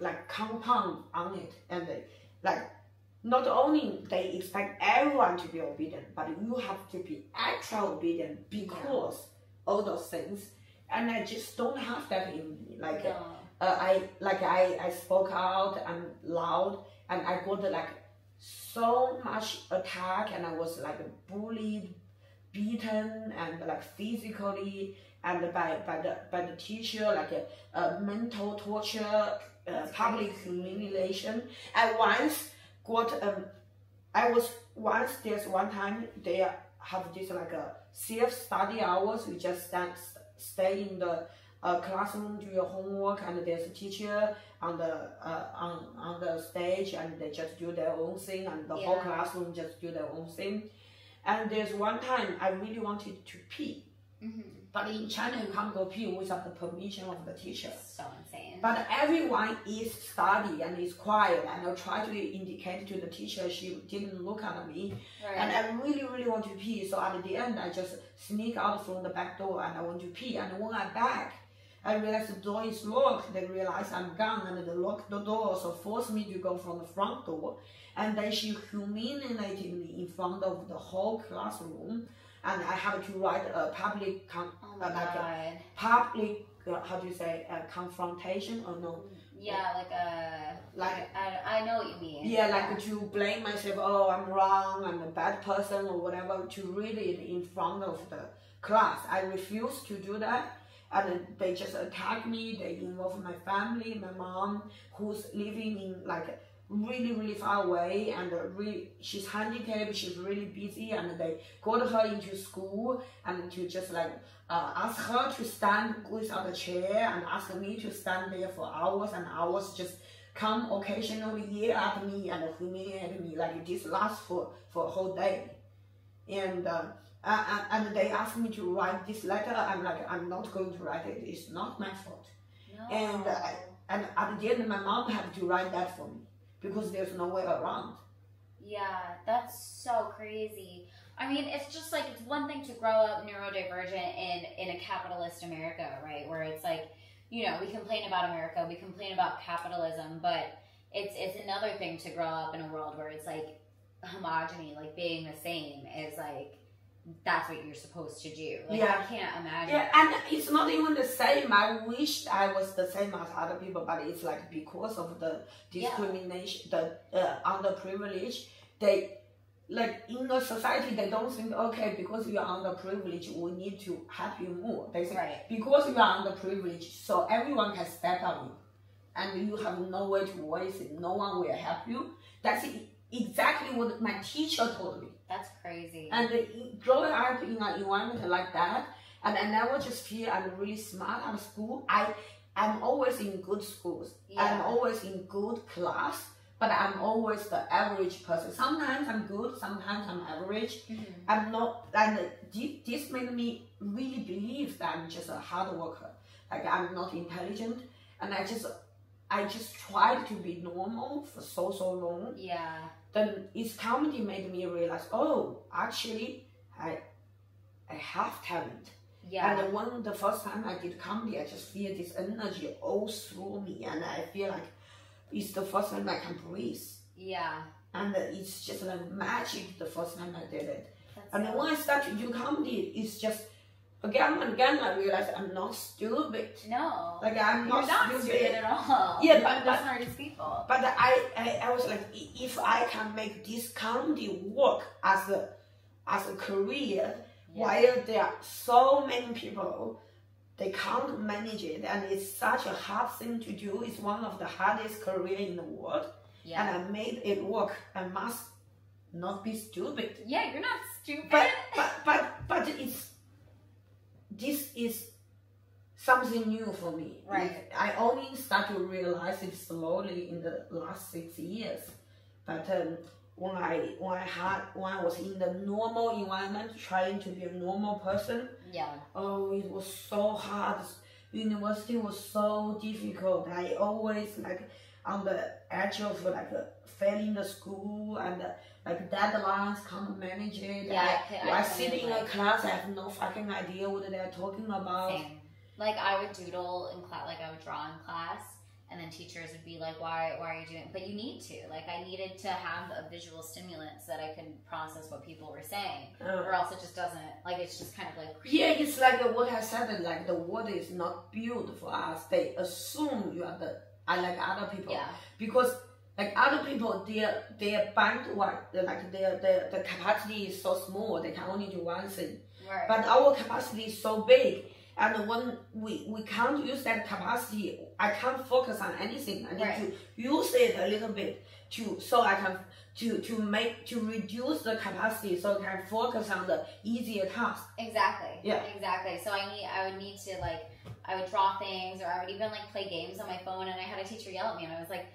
like compound on it, and uh, like not only they expect everyone to be obedient, but you have to be extra obedient because all those things. And I just don't have that in me. Like No. uh, I like I, I spoke out and loud and I got like so much attack and I was like bullied, beaten and like physically and by by the by the teacher like a, a mental torture, uh, public humiliation. I once got um I was once there's one time they have this like a self study hours. We just stand, stay in the uh, classroom do your homework and there's a teacher on the uh, on on the stage and they just do their own thing and the whole classroom just do their own thing. And there's one time I really wanted to pee, hmm but in China you can't go pee without the permission of the teacher. So insane. But everyone is study and is quiet, and I try to indicate to the teacher she didn't look at me, right. and I really really want to pee. So at the end, I just sneak out from the back door and I want to pee. And when I back, I realize the door is locked. They realize I'm gone, and they lock the door, so force me to go from the front door. And then she humiliated me in front of the whole classroom, and I have to write a public con- Oh uh, like a public uh, how do you say uh, confrontation or no Yeah, like a like I, I know what you mean. yeah like to blame myself oh i'm wrong i'm a bad person or whatever to read it in front of the class i refuse to do that and they just attack me they involve my family my mom who's living in like really really far away and uh, really she's handicapped she's really busy and they got her into school and to just like uh, ask her to stand without a chair and ask me to stand there for hours and hours just come occasionally yell at me and humiliate me like this lasts for, for a whole day. And uh, and, and they asked me to write this letter i'm like i'm not going to write it it's not my fault No. And, uh, and at the end my mom had to write that for me because there's no way around Yeah, that's so crazy. I mean, it's just like it's one thing to grow up neurodivergent in in a capitalist America, right? Where it's like, you know, we complain about America, we complain about capitalism, but it's it's another thing to grow up in a world where it's like homogeny, like being the same is like that's what you're supposed to do. Like Yeah. I can't imagine. Yeah, and it's not even the same. I wish I was the same as other people, but it's like because of the Yeah. discrimination, the uh, underprivileged, they like in a society they don't think okay because you are underprivileged we need to help you more. They think Right. because you are underprivileged, so everyone can step you, and you have no way to voice it. No one will help you. That's exactly what my teacher told me. That's crazy. And uh, growing up in an environment like that, and I never just feel I'm really smart at school. I I'm always in good schools. I'm always in good class, but I'm always the average person. Sometimes I'm good, sometimes I'm average. Mhm. I'm not, and thi- this made me really believe that I'm just a hard worker. Like I'm not intelligent, and I just, I just tried to be normal for so so long Yeah. Then his comedy made me realize, oh, actually, I, I have talent. Yeah. And when the first time I did comedy, I just feel this energy all through me, and I feel like it's the first time I can breathe. yeah. And it's just like magic the first time I did it. That's And so- when I started to do comedy, it's just again and again I realized I'm not stupid. no. Like I'm You're not, not stupid at all. Yeah, You're but- the but- smartest people. But I, I, I was like, if I can make this comedy work as a, as a career, while there are so many people, they can't manage it, and it's such a hard thing to do. It's one of the hardest career in the world, Yeah. and I made it work. I must not be stupid. Yeah, you're not stupid. But but but but it's this is something new for me. Right. I only start to realize it slowly in the last six years. But um, when I when I had when I was in the normal environment, trying to be a normal person, yeah. oh, it was so hard. University was so difficult. I always like on the edge of like failing the school and like deadlines, can't manage it. Yeah, I I I, I sit in a class, I have no fucking idea what they're talking about. Same. Like I would doodle in class, like I would draw in class, and then teachers would be like, "Why? Why are you doing?" But you need to. Like I needed to have a visual stimulant so that I could process what people were saying, Uh, or else it just doesn't. Like it's just kind of like yeah, it's like what I said. Like the world is not built for us. They assume you are the. I like other people. yeah, because like other people their their bandwidth like their, their the capacity is so small they can only do one thing right. but our capacity is so big and when we, we can't use that capacity i can't focus on anything i need Right. to use it a little bit to so i can to to make to reduce the capacity so i can focus on the easier task Exactly. Yeah. Exactly. So I need I would need to like I would draw things or I would even like play games on my phone and I had a teacher yell at me and I was like,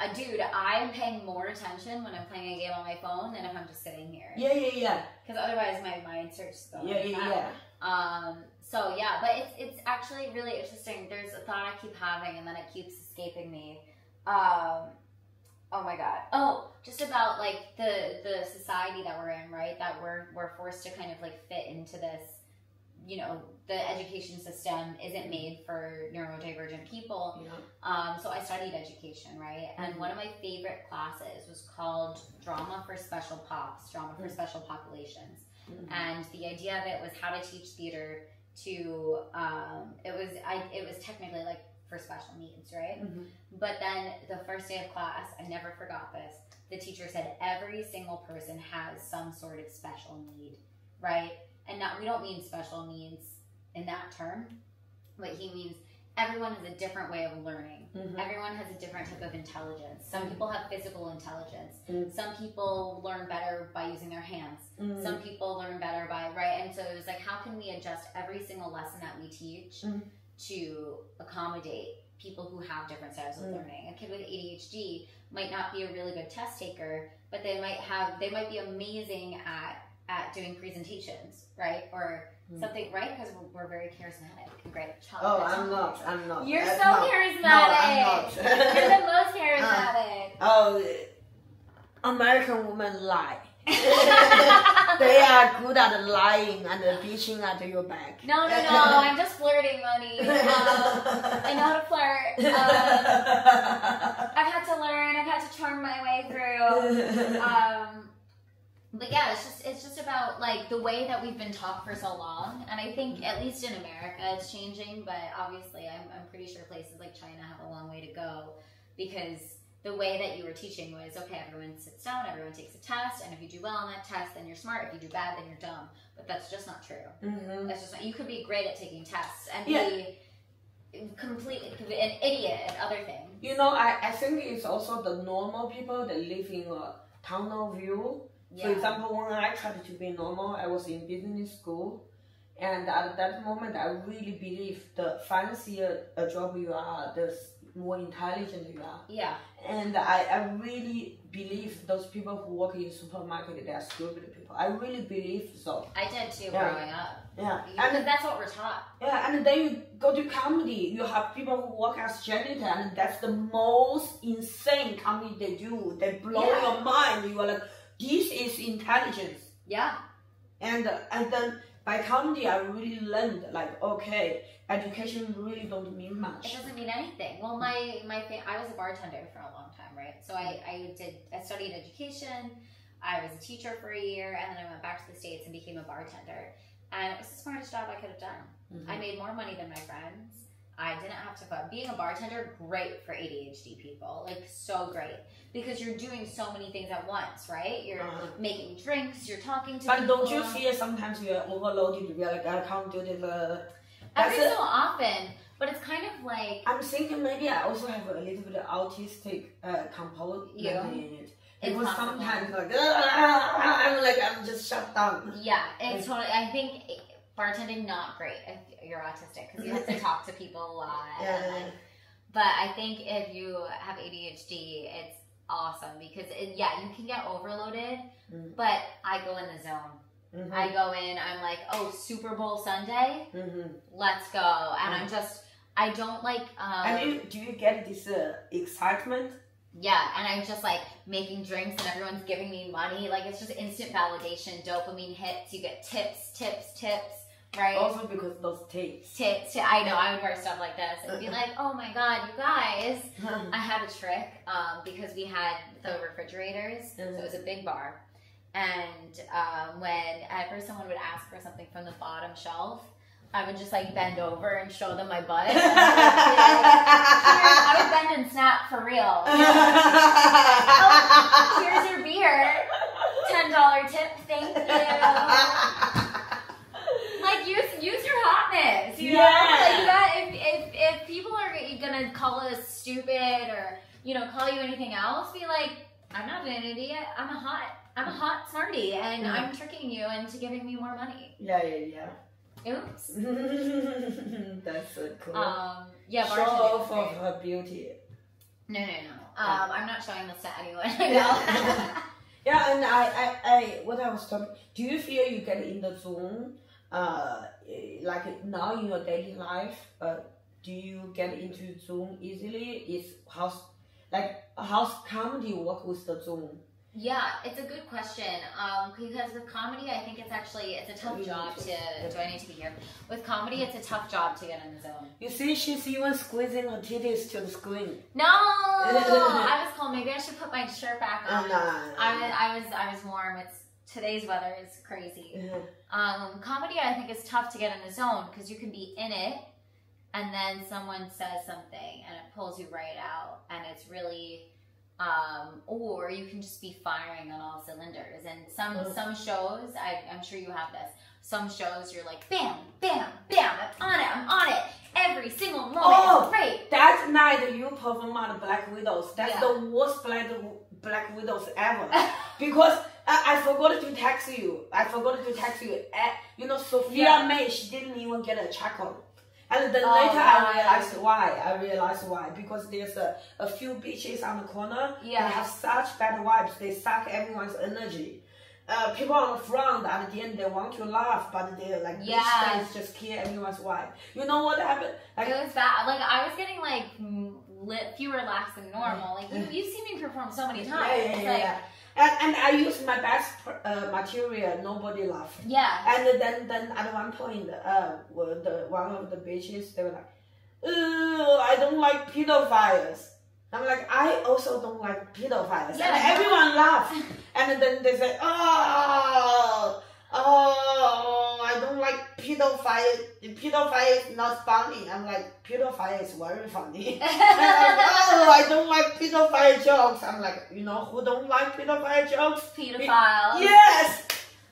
uh, dude, I'm paying more attention when I'm playing a game on my phone than if I'm just sitting here. yeah yeah yeah Because otherwise my mind starts going. yeah yeah yeah Um so yeah, but it's it's actually really interesting. There's a thought I keep having and then it keeps escaping me. Um Oh my god. Oh, just about like the the society that we're in, right? That we're we're forced to kind of like fit into this you know, the education system isn't made for neurodivergent people. Yeah. Um, so I studied education, right? And Mhm. one of my favorite classes was called Drama for Special Pops, Drama for Mhm. Special Populations. Mhm. And the idea of it was how to teach theater to, um, it was, I, it was technically like for special needs, right? Mhm. But then the first day of class, I never forgot this. The teacher said every single person has some sort of special need, right? And not we don't mean special needs in that term, but he means everyone has a different way of learning. Mhm. Everyone has a different type of intelligence. Some Mhm. people have physical intelligence. Mm. Some people learn better by using their hands. Mhm. Some people learn better by right. And so it was like, how can we adjust every single lesson that we teach Mhm. To accommodate people who have different styles of Mm. learning? A kid with ADHD might not be a really good test taker, but they might have they might be amazing at at doing presentations, right? Or Mm. something, right? Because we're, we're very charismatic. Great. Oh, I'm not. I'm not. You're so not. charismatic. No, I'm not. You're the most <laughs> charismatic. Oh, American women lie. <laughs> they are good at lying and bitching at your back. no, no, no. <laughs> I'm just flirting, Moni. Um, I know how to flirt. Um, <laughs> I've had to learn. I've had to charm my way through. Um, but yeah, it's just it's just about like the way that we've been taught for so long, and I think at least in America it's changing. But obviously, I'm I'm pretty sure places like China have a long way to go because the way that you were teaching was okay. Everyone sits down, everyone takes a test, and if you do well on that test, then you're smart. If you do bad, then you're dumb. But that's just not true. Mhm. That's just not, you could be great at taking tests and Yeah. be completely an idiot at other things. You know, I, I think it's also the normal people that live in a tunnel view. Yeah. For example, when I tried to be normal, I was in business school. And at that moment, I really believe the fancier a job you are, the more intelligent you are. yeah. And I, I really believe those people who work in supermarket, they are stupid people. I really believe so. I did too Yeah. growing up. Yeah. Because And that's what we're taught. yeah, and then you go to comedy. You have people who work as janitor, and that's the most insane comedy they do. They blow Yeah. your mind. You are like, this is intelligence. Yeah. And uh, and then by comedy, I really learned like, okay, education really don't mean much. It doesn't mean anything. Well, my my fa- I was a bartender for a long time, right? So I I did I studied education. I was a teacher for a year, and then I went back to the states and became a bartender. And it was the smartest job I could have done. Mhm. I made more money than my friends. I didn't have to fun. Being a bartender, great for ADHD people. Like so great because you're doing so many things at once, right? You're Uh-huh. making drinks. You're talking to But people. don't you feel sometimes you're overloaded? You're like, I can't do this. Uh, Every so often, but it's kind of like I'm thinking maybe I also have a little bit of autistic uh, component Yeah. in it. Because possible. sometimes like "Ah," I'm like I'm just shut down. Yeah, it's totally. I think bartending not great if you're autistic because you <laughs> have to talk to people a lot. Yeah. like- but I think if you have ADHD, it's awesome because it, yeah, you can get overloaded. Mm. But I go in the zone. Mhm. I go in. I'm like, oh, Super Bowl Sunday, Mhm. let's go, and I'm just. I don't like. Um, And you, do you get this uh, excitement? Yeah, and I'm just like making drinks and everyone's giving me money. Like it's just instant validation, dopamine hits. You get tips, tips, tips, right? Also because those tapes. Tips. I know. I would wear stuff like this and be like, "Oh my god, you guys!" <laughs> I had a trick um, because we had the refrigerators, so it was a big bar. And um, whenever someone would ask for something from the bottom shelf, I would just like bend over and show them my butt. <laughs> I would like, I would bend and snap for real. <laughs> Here's your beer. Ten dollar tip, thank you. Like use use your hotness. You know, Yeah. like got if, if if people are gonna call us stupid or you know call you anything else, be like, I'm not an idiot. I'm a hot. I'm a hot smarty, and Mhm. I'm tricking you into giving me more money. yeah, yeah, yeah. Oops. <laughs> That's so cool. Um. Yeah. Show off of her beauty. No, no, no. Um. I'm not showing this to anyone. <laughs> <laughs> Yeah. Yeah, and I, I, I, what I was talking, do you feel you get in the zone, uh, like now in your daily life, uh, do you get into Zoom easily? Is how's, like, how's comedy work with the Zoom? Yeah, it's a good question. Um, because with comedy, I think it's actually it's a tough job to. Do I need to be here? With comedy, it's a tough job to get in the zone. You see, she's even squeezing her titties to the screen. No, <laughs> I was cold. Maybe I should put my shirt back on. nah. I was, I was, I was warm. It's today's weather is crazy. Yeah. Um, comedy, I think, is tough to get in the zone because you can be in it, and then someone says something and it pulls you right out, and it's really, um, or you can just be firing on all cylinders. And some Mm. some shows, I, I'm sure you have this. Some shows you're like, bam, bam, bam, I'm on it, I'm on it. Every single moment Oh! great. That night you perform on Black Widows. That's Yeah. the worst Black Black Widows ever. <laughs> because I, I forgot to text you. I forgot to text you. Uh, you know, Sophia Yeah. May, she didn't even get a chuckle. And then Oh, later right. I realized why. I realized why. Because there's a, a few bitches on the corner. Yeah. They have such bad vibes. They suck everyone's energy. Uh, people on the front at the end they want to laugh, but they're like Yeah. just kill everyone's vibe. You know what happened? Like It was bad. Like I was getting like lit, fewer laughs than normal. Like you, you've seen me perform so many times. Yeah, yeah, yeah, like, yeah. And, and I used my best uh, material. Nobody laughed. yeah. And then then at one point, uh, the one of the bitches they were like, "Ooh, I don't like pedophiles." I'm like, I also don't like pedophiles. Yeah, and everyone laughed. and then they said, "Oh, oh, I don't like pedophile. Pedophile is not funny." I'm like, pedophile is very funny. <laughs> I'm like, oh, I don't like pedophile jokes. I'm like, you know who don't like pedophile jokes? Pedophile. Yes.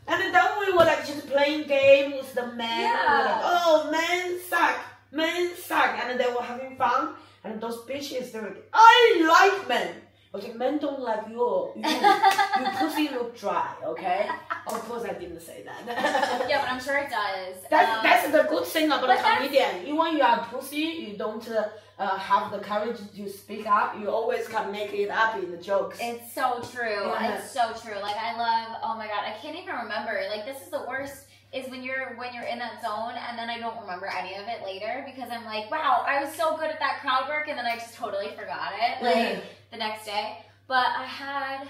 And then we were like just playing game with the men. Yeah. We like, oh, men suck. Men suck. And they were having fun. And those bitches, they were like, I like men. Was men don't like you. You, <laughs> you pussy look dry, okay? Of course I didn't say that. <laughs> Yeah, but I'm sure it does. That's, Um, that's the good thing about a comedian. Even when you are pussy, you don't uh, uh, have the courage to speak up. You always can make it up in the jokes. It's so true. Yeah. It's so true. Like I love. Oh my god, I can't even remember. Like this is the worst. Is when you're when you're in that zone and then I don't remember any of it later because I'm like, wow, I was so good at that crowd work and then I just totally forgot it. Like. The next day. But I had.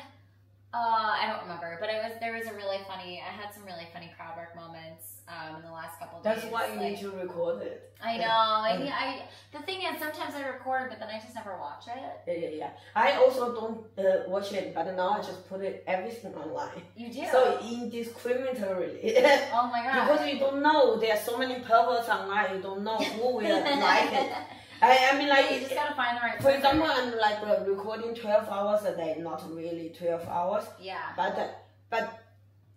Uh, I don't remember, but it was there was a really funny. I had some really funny crowd work moments um, in the last couple of That's days. why you like, need to record it. I know. I, mean, I the thing is, sometimes I record, but then I just never watch it. Yeah, yeah, yeah. I also don't uh, watch it, but now I just put it everything online. You do. So indiscriminately. <laughs> oh my god. because you don't know, there are so many perverts online, you don't know who will <laughs> like it. I, I mean, like, you just gotta find the right. for example, I'm like recording 12 hours a day, not really 12 hours, Yeah. but, uh, but,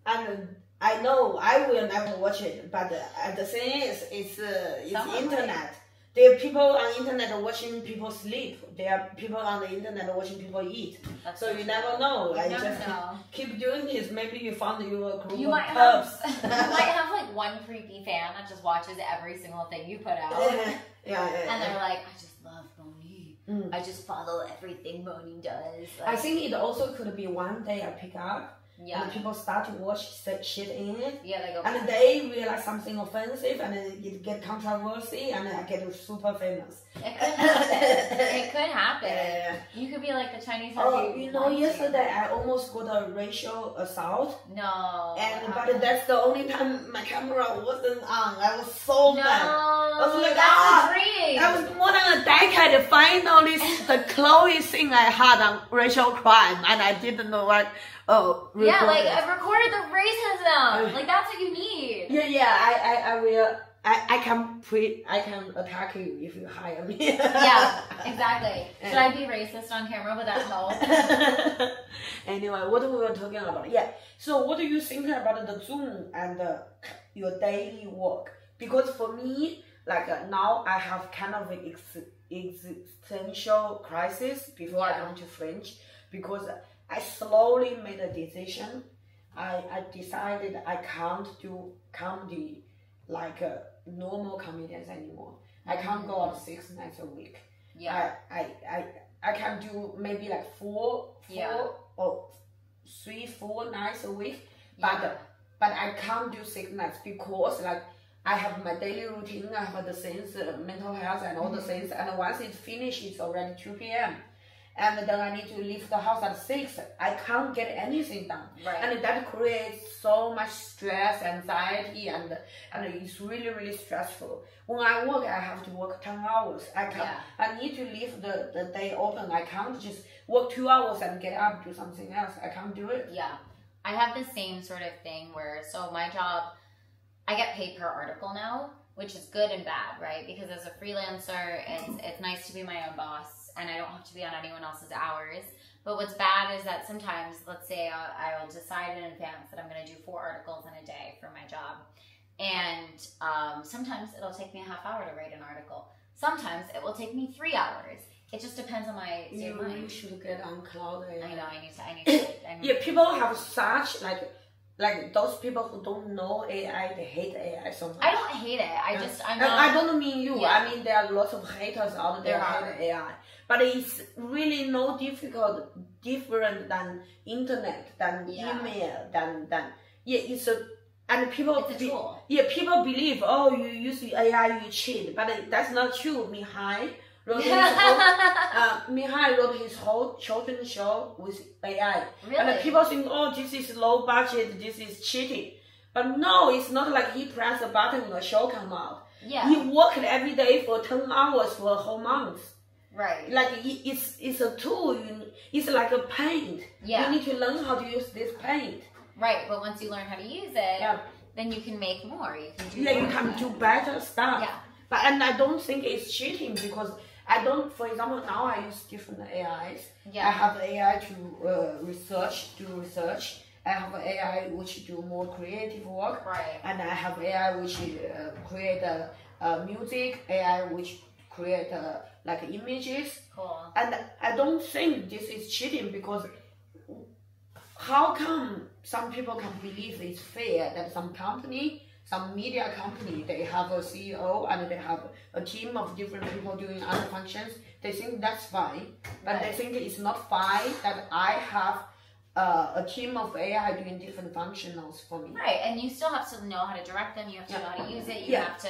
and I know I will never watch it, but uh, the thing is, it's, uh, it's Someone internet. There are people on internet watching people sleep. There are people on the internet watching people eat. That's So you never know. You I never just know. <laughs> keep doing this. Maybe you found your group You of might have, <laughs> you might have like one creepy fan that just watches every single thing you put out, <laughs> yeah, yeah, yeah. and they're like, "I just love Moni. Mm. I just follow everything Moni does." I think it also could be one day I pick up yeah, and people start to watch such shit in it. yeah, they go. And they realize something offensive and then it get controversy and I get super famous. It could <laughs> happen. it could happen. Yeah. You could be like the Chinese. Oh, you know, yesterday I almost got a racial assault. No. And but that's the only time my camera wasn't on. I was so no. mad. was like, that's ah, a dream. I was more than a decade finally the closest thing I had on racial crime and I didn't know like oh yeah, like it. I recorded the racism. Like that's what you need. yeah yeah I, I, I will I, I can pre I can attack you if you hire me. Yeah, exactly. <laughs> Should I be racist on camera? Would that help? <laughs> anyway, what we were talking about? Yeah. So, what do you think about the Zoom and uh, your daily work? Because for me, like uh, now, I have kind of an ex- existential crisis before I come to Fringe because I slowly made a decision. I, I decided I can't do comedy like uh, normal comedians anymore. I can't go out six nights a week. Yeah. I, I, I, I can do maybe like four, four Yeah. or three, four nights a week, yeah. but but I can't do six nights because like I have my daily routine, I have the things, uh, mental health and all the Mhm. things, and once it's finished, it's already two p.m. and then I need to leave the house at six. I can't get anything done, Right. and that creates so much stress, anxiety, and and it's really really stressful. When I work, I have to work ten hours. I can Yeah. I need to leave the, the day open. I can't just work two hours and get up do something else. I can't do it. Yeah. I have the same sort of thing where, so my job, I get paid per article now, which is good and bad, right? Because as a freelancer, it's, it's nice to be my own boss and I don't have to be on anyone else's hours. But what's bad is that sometimes, let's say I'll, I'll decide in advance that I'm going to do four articles in a day for my job. And um, sometimes it'll take me a half hour to write an article. Sometimes it will take me three hours. It just depends on my state You, mind. you should get on Claude. AI. I know. I need to. I need to. I <coughs> need Yeah, people have such like like those people who don't know AI, they hate AI so much. I don't hate it. I just I'm not. I don't mean you. Yeah. I mean there are lots of haters out there There AI, but it's really no difficult different than internet, than Yeah. email, than than yeah. It's a and people It's a be- tool. yeah, people believe oh you use AI you cheat, but that's not true. Mihai wrote his <laughs> whole, uh, Mihai wrote his whole children's show with AI. Really? And people think, oh, this is low budget, this is cheating. But no, it's not like he pressed a button and the show come out. yeah. He worked every day for 10 hours for a whole month. Right. Like, it- it's, it's a tool. You, it's like a paint. Yeah. You need to learn how to use this paint. Right. But once you learn how to use it, Yeah. then you can make more. You can do. Yeah, you can do better stuff. Yeah. But and I don't think it's cheating because I don't. For example, now I use different AIs. Yeah. I have AI to uh, research, do research. I have AI which do more creative work. Right. And I have AI which uh, create uh, uh, music. AI which create like images. Cool. And I don't think this is cheating because how come some people can believe it's fair that some company, some media company, they have a CEO and they have a team of different people doing other functions. They think that's fine, but they think it's not fine that I have uh, a team of AI doing different functionals for me. Right. And you still have to know how to direct them. You have to know how to use it. You Yeah. have to,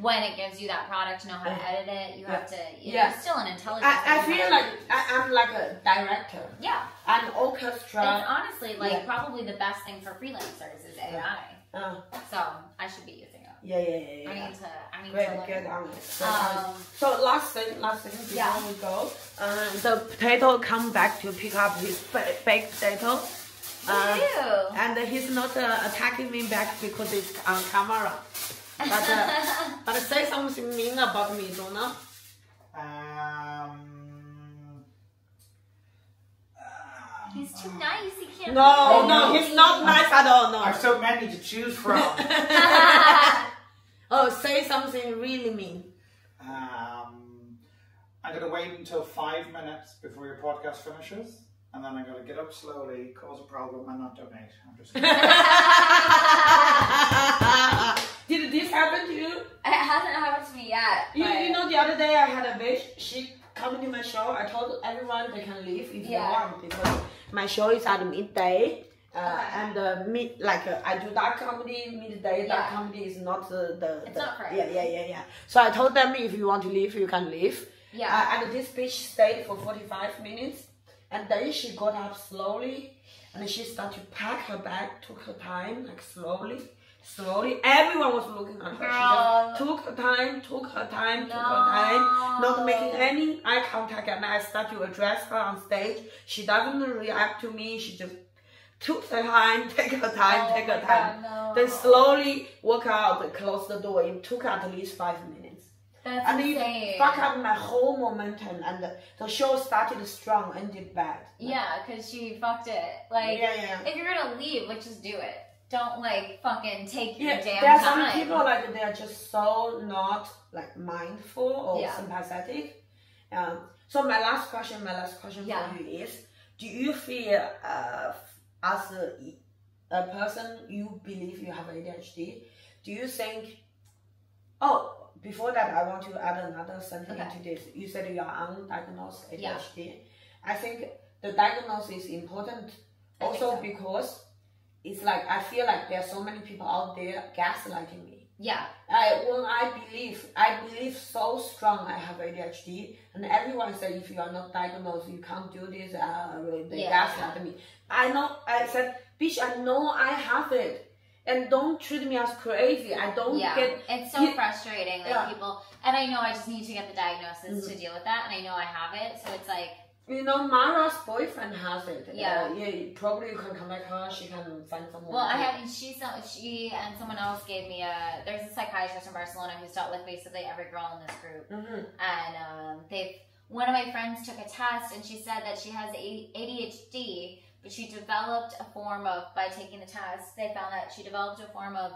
when it gives you that product, know how to edit it. You have to. Yeah. It's still an intelligent. I, I feel like I, I'm like a director, Yeah. I'm an orchestra. It's honestly like Yeah. probably the best thing for freelancers is AI. Uh, So I should be using it. Yeah, yeah, yeah, yeah. I need to. I need Great, to learn. get on it. So, Um, so last thing, last thing before Yeah. we go, uh, the potato come back to pick up his ba- baked potato, uh, Ew. and he's not uh, attacking me back because it's on camera. But uh, <laughs> but say something mean about me, Donna. Um, He's too nice. He can't. No, no, he's not nice at all. No. I've so many to choose from. <laughs> <laughs> Oh, say something really mean. um, I'm going to wait until five minutes before your podcast finishes, and then I'm going to get up slowly, cause a problem, and not donate. I'm just kidding. <laughs> Did this happen to you? It hasn't happened to me yet. You, you know, the other day I had a bitch. She come to my show. I told everyone they can leave if Yeah. they want because my show is at midday. Uh, Okay. and uh, mid like uh, I do that comedy midday. That Yeah. comedy is not the, the, It's the not yeah yeah yeah yeah. So I told them if you want to leave, you can leave. Yeah. Uh, and this bitch stayed for forty five minutes, and then she got up slowly, and she started to pack her bag. Took her time, like slowly, slowly. Everyone was looking at her. She Girl. just took her time, took her time, took her time, not making any eye contact. And I start to address her on stage. She doesn't react to me. She just took her time, <laughs> take her time, Oh take her time. God, no. Then slowly walk out, close the door. It took at least five minutes. That's And insane. it fuck up my whole momentum, and the, the show started strong, and ended bad. Yeah, because she fucked it. Like, yeah, yeah. if you're gonna leave, like, just do it. Don't like fucking take your Yeah, damn there are time. some people like they are just so not like mindful or Yeah. sympathetic. Um, so my last question, my last question Yeah. for you is: Do you feel uh, as a, a person you believe you have ADHD? Do you think? Oh, before that, I want to add another sentence Okay. to this. You said you are undiagnosed ADHD. Yeah. ADHD. I think the diagnosis is important I also so. because it's like I feel like there are so many people out there gaslighting me. Yeah. I when I believe I believe so strong I have ADHD and everyone said if you are not diagnosed you can't do this uh they Yeah. me. I know I said bitch I know I have it and don't treat me as crazy. I don't Yeah, get it's so you- frustrating. Like Yeah. people, and I know I just need to get the diagnosis Mhm. to deal with that, and I know I have it. So it's like, you know Mara's boyfriend has it. Yeah. Uh, yeah, probably you can contact her, she can find someone. well, I have. She she and someone else gave me a. There's a psychiatrist in Barcelona who's dealt with basically every girl in this group, mm-hmm. and um, they've. One of my friends took a test, and she said that she has ADHD, but she developed a form of by taking the test. They found that she developed a form of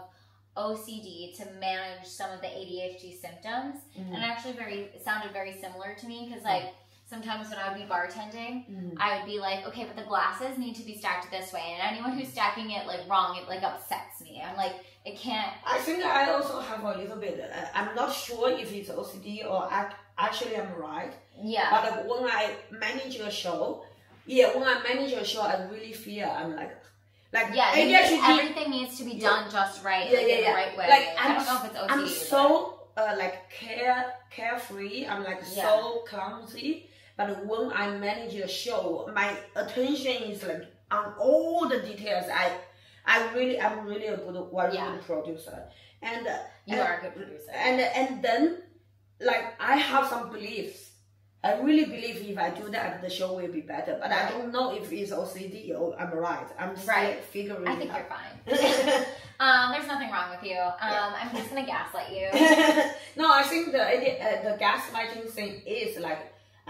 OCD to manage some of the ADHD symptoms. Mhm. and actually very sounded very similar to me because like sometimes when I would be bartending, Mhm. I would be like, okay, but the glasses need to be stacked this way, and anyone who's stacking it like wrong, it like upsets me. I'm like, it can't. I think I also have a little bit. Uh, I'm not sure if it's OCD or ac- actually I'm right. Yeah, But when I manage a show, yeah, when I manage a show, I really feel I'm like, like yeah. it ADHD. needs- everything needs to be Yeah. done just right, Yeah, like yeah, in yeah. the right way. Like, I I'm don't know if it's OCD. I'm so uh, like care carefree. I'm like Yeah. so clumsy. But when I manage a show, my attention is like on all the details. I I really I'm really a good very Yeah. good producer. And uh, you and- are a good producer. and and then like I have some beliefs. I really believe if I do that, the show will be better. But I don't know if it's OCD or I'm right. I'm still Right. figuring I think it you're fine. <laughs> um, there's nothing wrong with you. Um, I'm just gonna gaslight you. <laughs> no, I think the uh, the gaslighting thing is like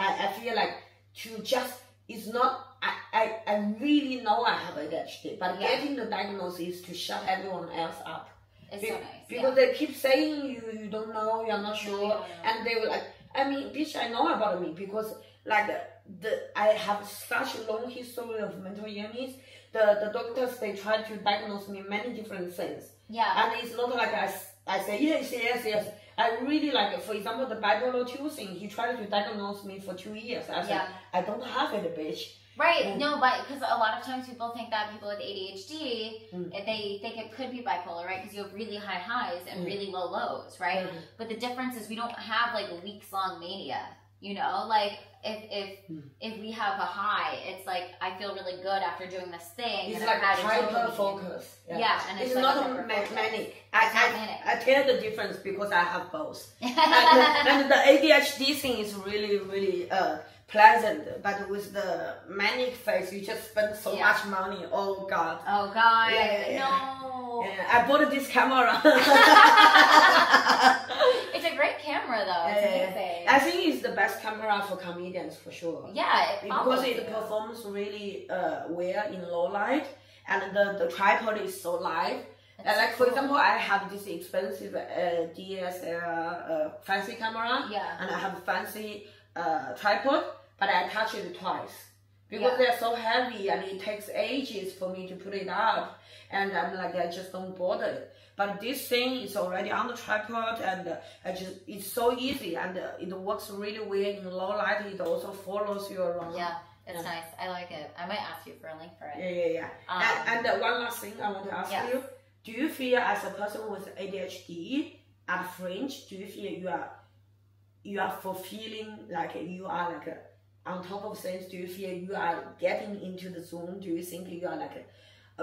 I, I feel like to just it's not I, I, I really know I have ADHD, but Yeah. getting the diagnosis to shut everyone else up. It's Be- so nice. Because they keep saying you you don't know, you're not sure, don't and they were like, I mean, bitch, I know about me because like the I have such a long history of mental illness. The the doctors they try to diagnose me many different things. Yeah. And it's not like I, I say, yes, yes, yes. I really like, it. for example, the bipolar 2 thing, he tried to diagnose me for two years. I said, Yeah. I don't have it, bitch. Right. Mm. No, but because a lot of times people think that people with ADHD, mm. they think it could be bipolar, right? Because you have really high highs and Mm. really low lows, right? Mhm. But the difference is we don't have like weeks long mania. You know, like if if Mm. if we have a high, it's like I feel really good after doing this thing. It's like I've had a hyper focus. Yeah, and it's, it's like not manic. It's I, I, manic. I tell the difference because I have both. and, <laughs> and the ADHD thing is really, really uh, pleasant, but with the manic phase, you just spend so Yeah. much money. Oh, God. oh God, Yeah, yeah, yeah. no! Yeah, I bought this camera. <laughs> it's a camera though. Yeah. I think it's the best camera for comedians for sure. yeah, it Because it performs really uh, well in low light, and the, the tripod is so light. And like for example, I have this expensive uh, DSLR uh, fancy camera, Yeah. and I have a fancy uh, tripod, but I touch it twice because Yeah. they're so heavy and it takes ages for me to put it up, and I'm like I just don't bother. But this thing is already on the tripod, and uh, I just it's so easy, and uh, it works really well in low light. It also follows you around. Yeah, it's Yeah. nice. I like it. I might ask you for a link for it. Yeah, yeah, yeah. Um, and and uh, one last thing I want to ask Yes. you: Do you feel, as a person with ADHD at Fringe, do you feel you are you are fulfilling like you are like uh, on top of things? Do you feel you are getting into the zone? Do you think you are like uh,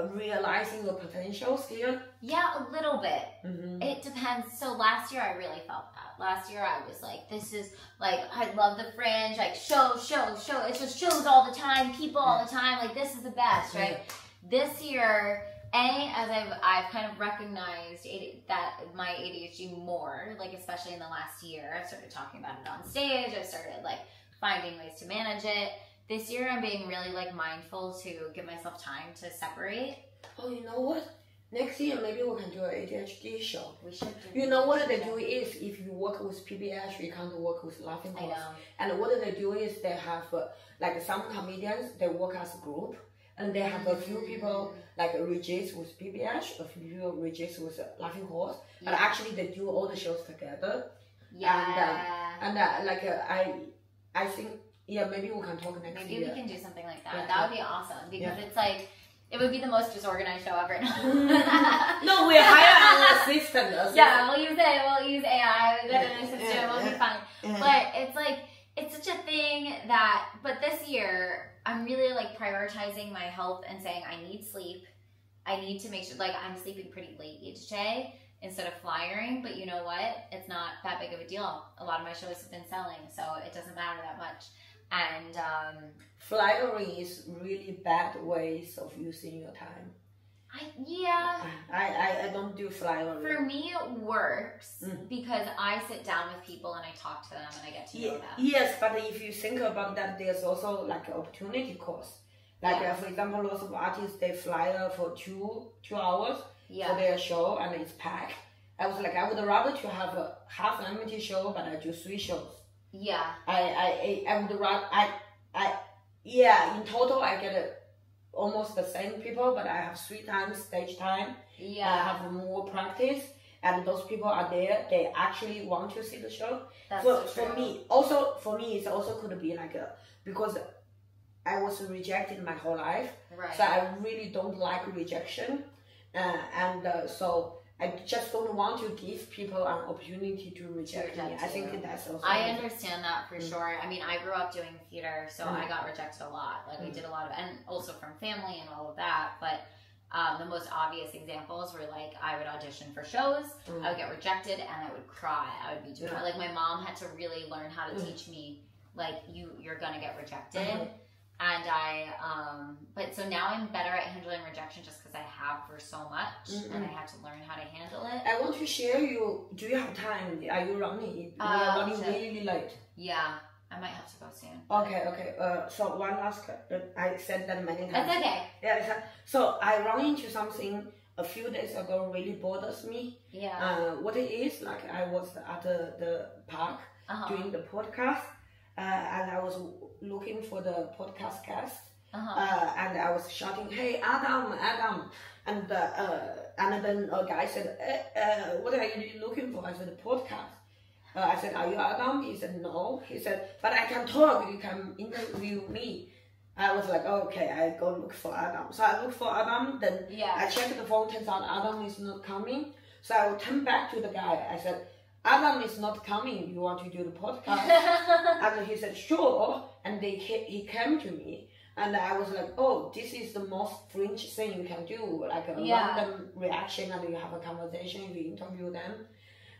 realizing your potential still? Yeah, a little bit. Mm-hmm. It depends. So last year I really felt that. Last year I was like, this is like I love the fringe, like show, show, show. It's just shows all the time, people all the time. Like this is the best, right? This year, a as I've I've kind of recognized AD, that my ADHD more, like especially in the last year. I've started talking about it on stage. I've started like finding ways to manage it. This year I'm being really like mindful to give myself time to separate. Oh, you know what? Next year maybe we can do an ADHD show. We should You know what they do is if you work with PBH, you can't work with Laughing I know. And what they do is they have uh, like some comedians they work as a group, and they have a few people like Regis with PBH, a few people Regis with uh, Laughing Horse, but actually they do all the shows together. Yeah. And uh, like uh, I, I think yeah maybe we can talk next Maybe year. we can do something like that. Yeah. That would be awesome because it's like It would be the most disorganized show ever. Mm. <laughs> No, we hire an assistant. yeah, we'll use it. We'll use AI. We'll get an assistant. Yeah, We'll be fine. But it's like it's such a thing that. But this year, I'm really like prioritizing my health and saying I need sleep. I need to make sure like I'm sleeping pretty late each day instead of flyering. But you know what? It's not that big of a deal. A lot of my shows have been selling, so it doesn't matter that much. And um, Flyering is really bad ways of using your time. I yeah. I, I, I don't do flyering. For me, it works Mm. because I sit down with people and I talk to them and I get to know them. Yes, but if you think about that, there's also like an opportunity cost. Like Yeah. uh, for example, lots of artists they fly for two two hours yeah. for Yeah, their show and it's packed. I was like, I would rather to have a half empty show, but I do three shows. Yeah, I I I, I would rather I I yeah. In total, I get uh almost the same people, but I have three times stage time. Yeah. I have more practice, and those people are there. They actually want to see the show. That's for, so true. for me also for me it also could be like a because i was rejected my whole life right? so i really don't like rejection uh, and uh, so i just don't want to give people an opportunity to reject me i think you. that's also I understand that for Mm. sure. I mean, I grew up doing theater, so Mm. I got rejected a lot. Like we Mm. did a lot of, and also from family and all of that. But um, the most obvious examples were like I would audition for shows, Mm. I would get rejected, and I would cry. I would be Yeah. like my mom had to really learn how to Mm. teach me like you you're gonna get rejected. Mhm. And I, um, but so now I'm better at handling rejection just because I have for so much, and I had to learn how to handle it. i want to share you do you have time are you running we Uh, are running really late Yeah, I might have to go soon. okay okay uh, so one last question i said that many times That's okay. yeah so i run into something a few days ago really bothers me Yeah. Uh, what it is like I was at the, the park Uh-huh. doing the podcast uh, and I was looking for the podcast guest. Uh-huh. uh, and I was shouting hey Adam Adam. And uh, uh, and then a guy said eh, uh, what are you looking for? I said podcast. Uh, I said are you Adam? He said no. He said but I can talk. You can interview me. I was like okay I go look for Adam. So I look for Adam then yeah. I checked the phone, turns out Adam is not coming. So I turn back to the guy. I said, Adam is not coming. You want to do the podcast? <laughs> and he said, sure. And they he came to me. And I was like, oh, this is the most fringe thing you can do. Like a Yeah. random reaction and you have a conversation, you interview them.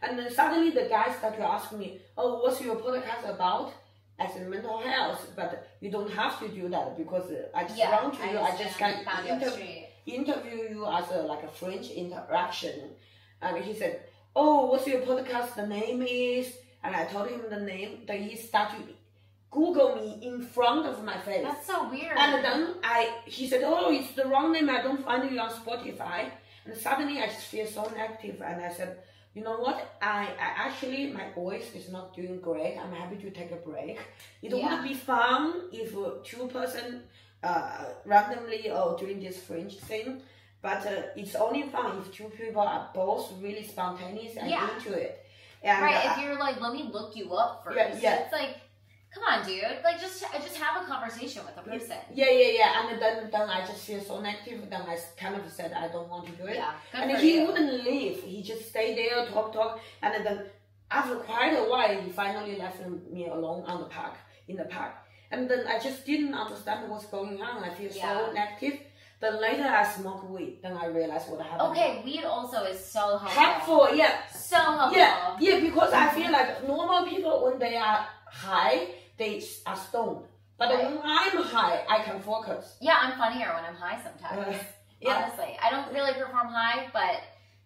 And then suddenly the guy started to ask me, oh, what's your podcast about? I said mental health, but you don't have to do that because uh, I just yeah. want to. I, just can found interview interview you as a like a fringe interaction. And he said, Oh, what's your podcast? The name is and I told him the name. Then he started to Google me in front of my face. That's so weird. And then I he said, Oh, it's the wrong name, I don't find you on Spotify. And suddenly I just feel so negative and I said, you know what? I, I actually my voice is not doing great. I'm happy to take a break. It Yeah. would be fun if two person uh, randomly or doing this fringe thing. But uh, it's only fun if two people are both really spontaneous and Yeah. into it. And right, uh, if you're like, let me look you up first. Yeah, yeah. It's like, come on, dude. Like, just just have a conversation with a person. yeah, yeah, yeah. And then then I just feel so negative. Then I kind of said I don't want to do it. Yeah, and he you. wouldn't leave. He just stayed there, talk, talk, and then after quite a while, he finally left me alone on the park in the park. And then I just didn't understand what's going on. I feel Yeah. so negative. Then later I smoke weed. Then I realized what happened. Okay, weed also is so helpful. Helpful, yeah, So helpful. yeah, yeah. Because I feel like normal people when they are high, they are stoned. But Right. when I'm high, I can focus. Yeah, I'm funnier when I'm high sometimes. Uh, yeah. Honestly, I don't really perform high, but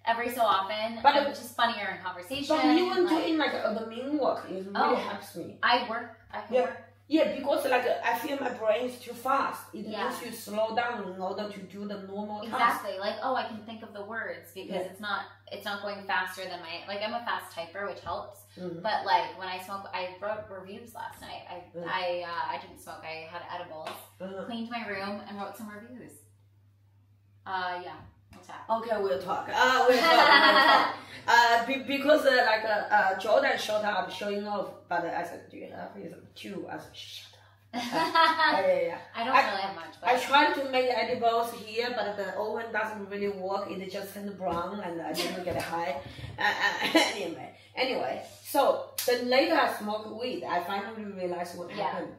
every so often, But I'm just funnier in conversation. But even like, doing like uh, the mean work, it really Oh. helps me. I work. I can Yeah. work. Yeah, because like I feel my brain is too fast. It Yeah. needs to slow down in order to do the normal task. Exactly. Like, oh, I can think of the words because Yeah. it's not it's not going faster than my like I'm a fast typer, which helps. Mhm. But like when I smoke, I wrote reviews last night. I Mm. I uh, I didn't smoke. I had edibles, Uh, cleaned my room, and wrote some reviews. Uh, yeah. Okay, we'll talk. Uh, we'll talk. we'll talk. <laughs> Uh, be, because uh, like uh, uh, Jordan showed up showing off, but I said, "Do you have?" Said, two. I said, "Shut up." <laughs> Yeah, yeah, yeah. I don't I- really have much, but I tried to make edibles here, but the oven doesn't really work. It just turned brown, and I didn't get high. Uh, uh, <laughs> anyway, anyway, so then later I smoked weed. I finally realized what Yeah. happened.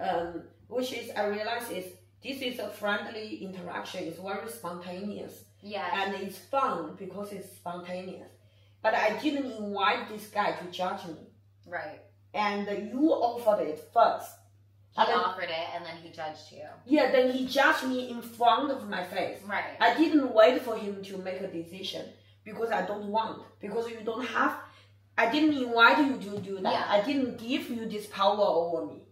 Um, which is I realized is this is a friendly interaction. It's very spontaneous yeah, and it's fun because it's spontaneous. But I didn't invite this guy to judge me, right. And you offered it first. He And offered it and then he judged you. Yeah, then he judged me in front of my face. Right. I didn't wait for him to make a decision because I don't want. Because you don't have. I didn't invite you to do that. Yeah. I didn't give you this power over me.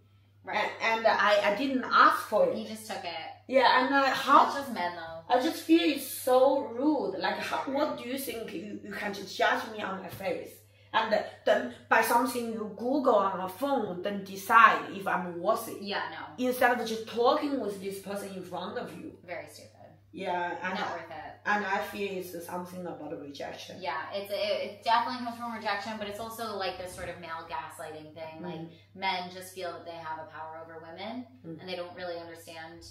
Right. And, and I, I didn't ask for You it. just took it. Yeah, and I, how That's just men though. I just feel it's so rude. Like, how, what do you think you, you can just judge me on my face? And then by something you Google on a phone, then decide if I'm worth it. Yeah, no. Instead of just talking with this person in front of you. Very stupid. Yeah, and Not worth it. and I feel it's something about rejection. Yeah, it's it, it definitely comes from rejection, but it's also like this sort of male gaslighting thing. Like men just feel that they have a power over women, Mm. and they don't really understand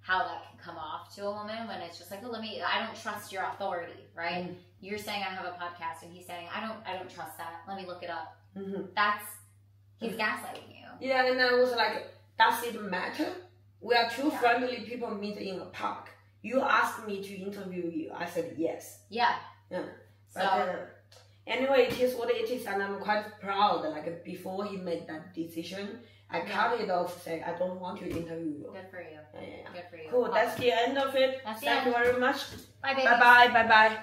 how that can come off to a woman when it's just like, oh, let me. I don't trust your authority, right? Mm. You're saying I have a podcast, and he's saying I don't. I don't trust that. Let me look it up. hmm That's he's gaslighting you. Yeah, and I was like, does it matter? We are two Yeah. friendly people meet in a park. You asked me to interview you. I said yes. Yeah. Yeah. So uh, anyway, it is what it is, and I'm quite proud. Like before he made that decision, I cut it off, saying I don't want to interview you. good for you. Yeah, yeah, yeah. Good for you. Cool. That's the end of it. That's Thank you very much. Bye, baby. Bye bye. Bye bye.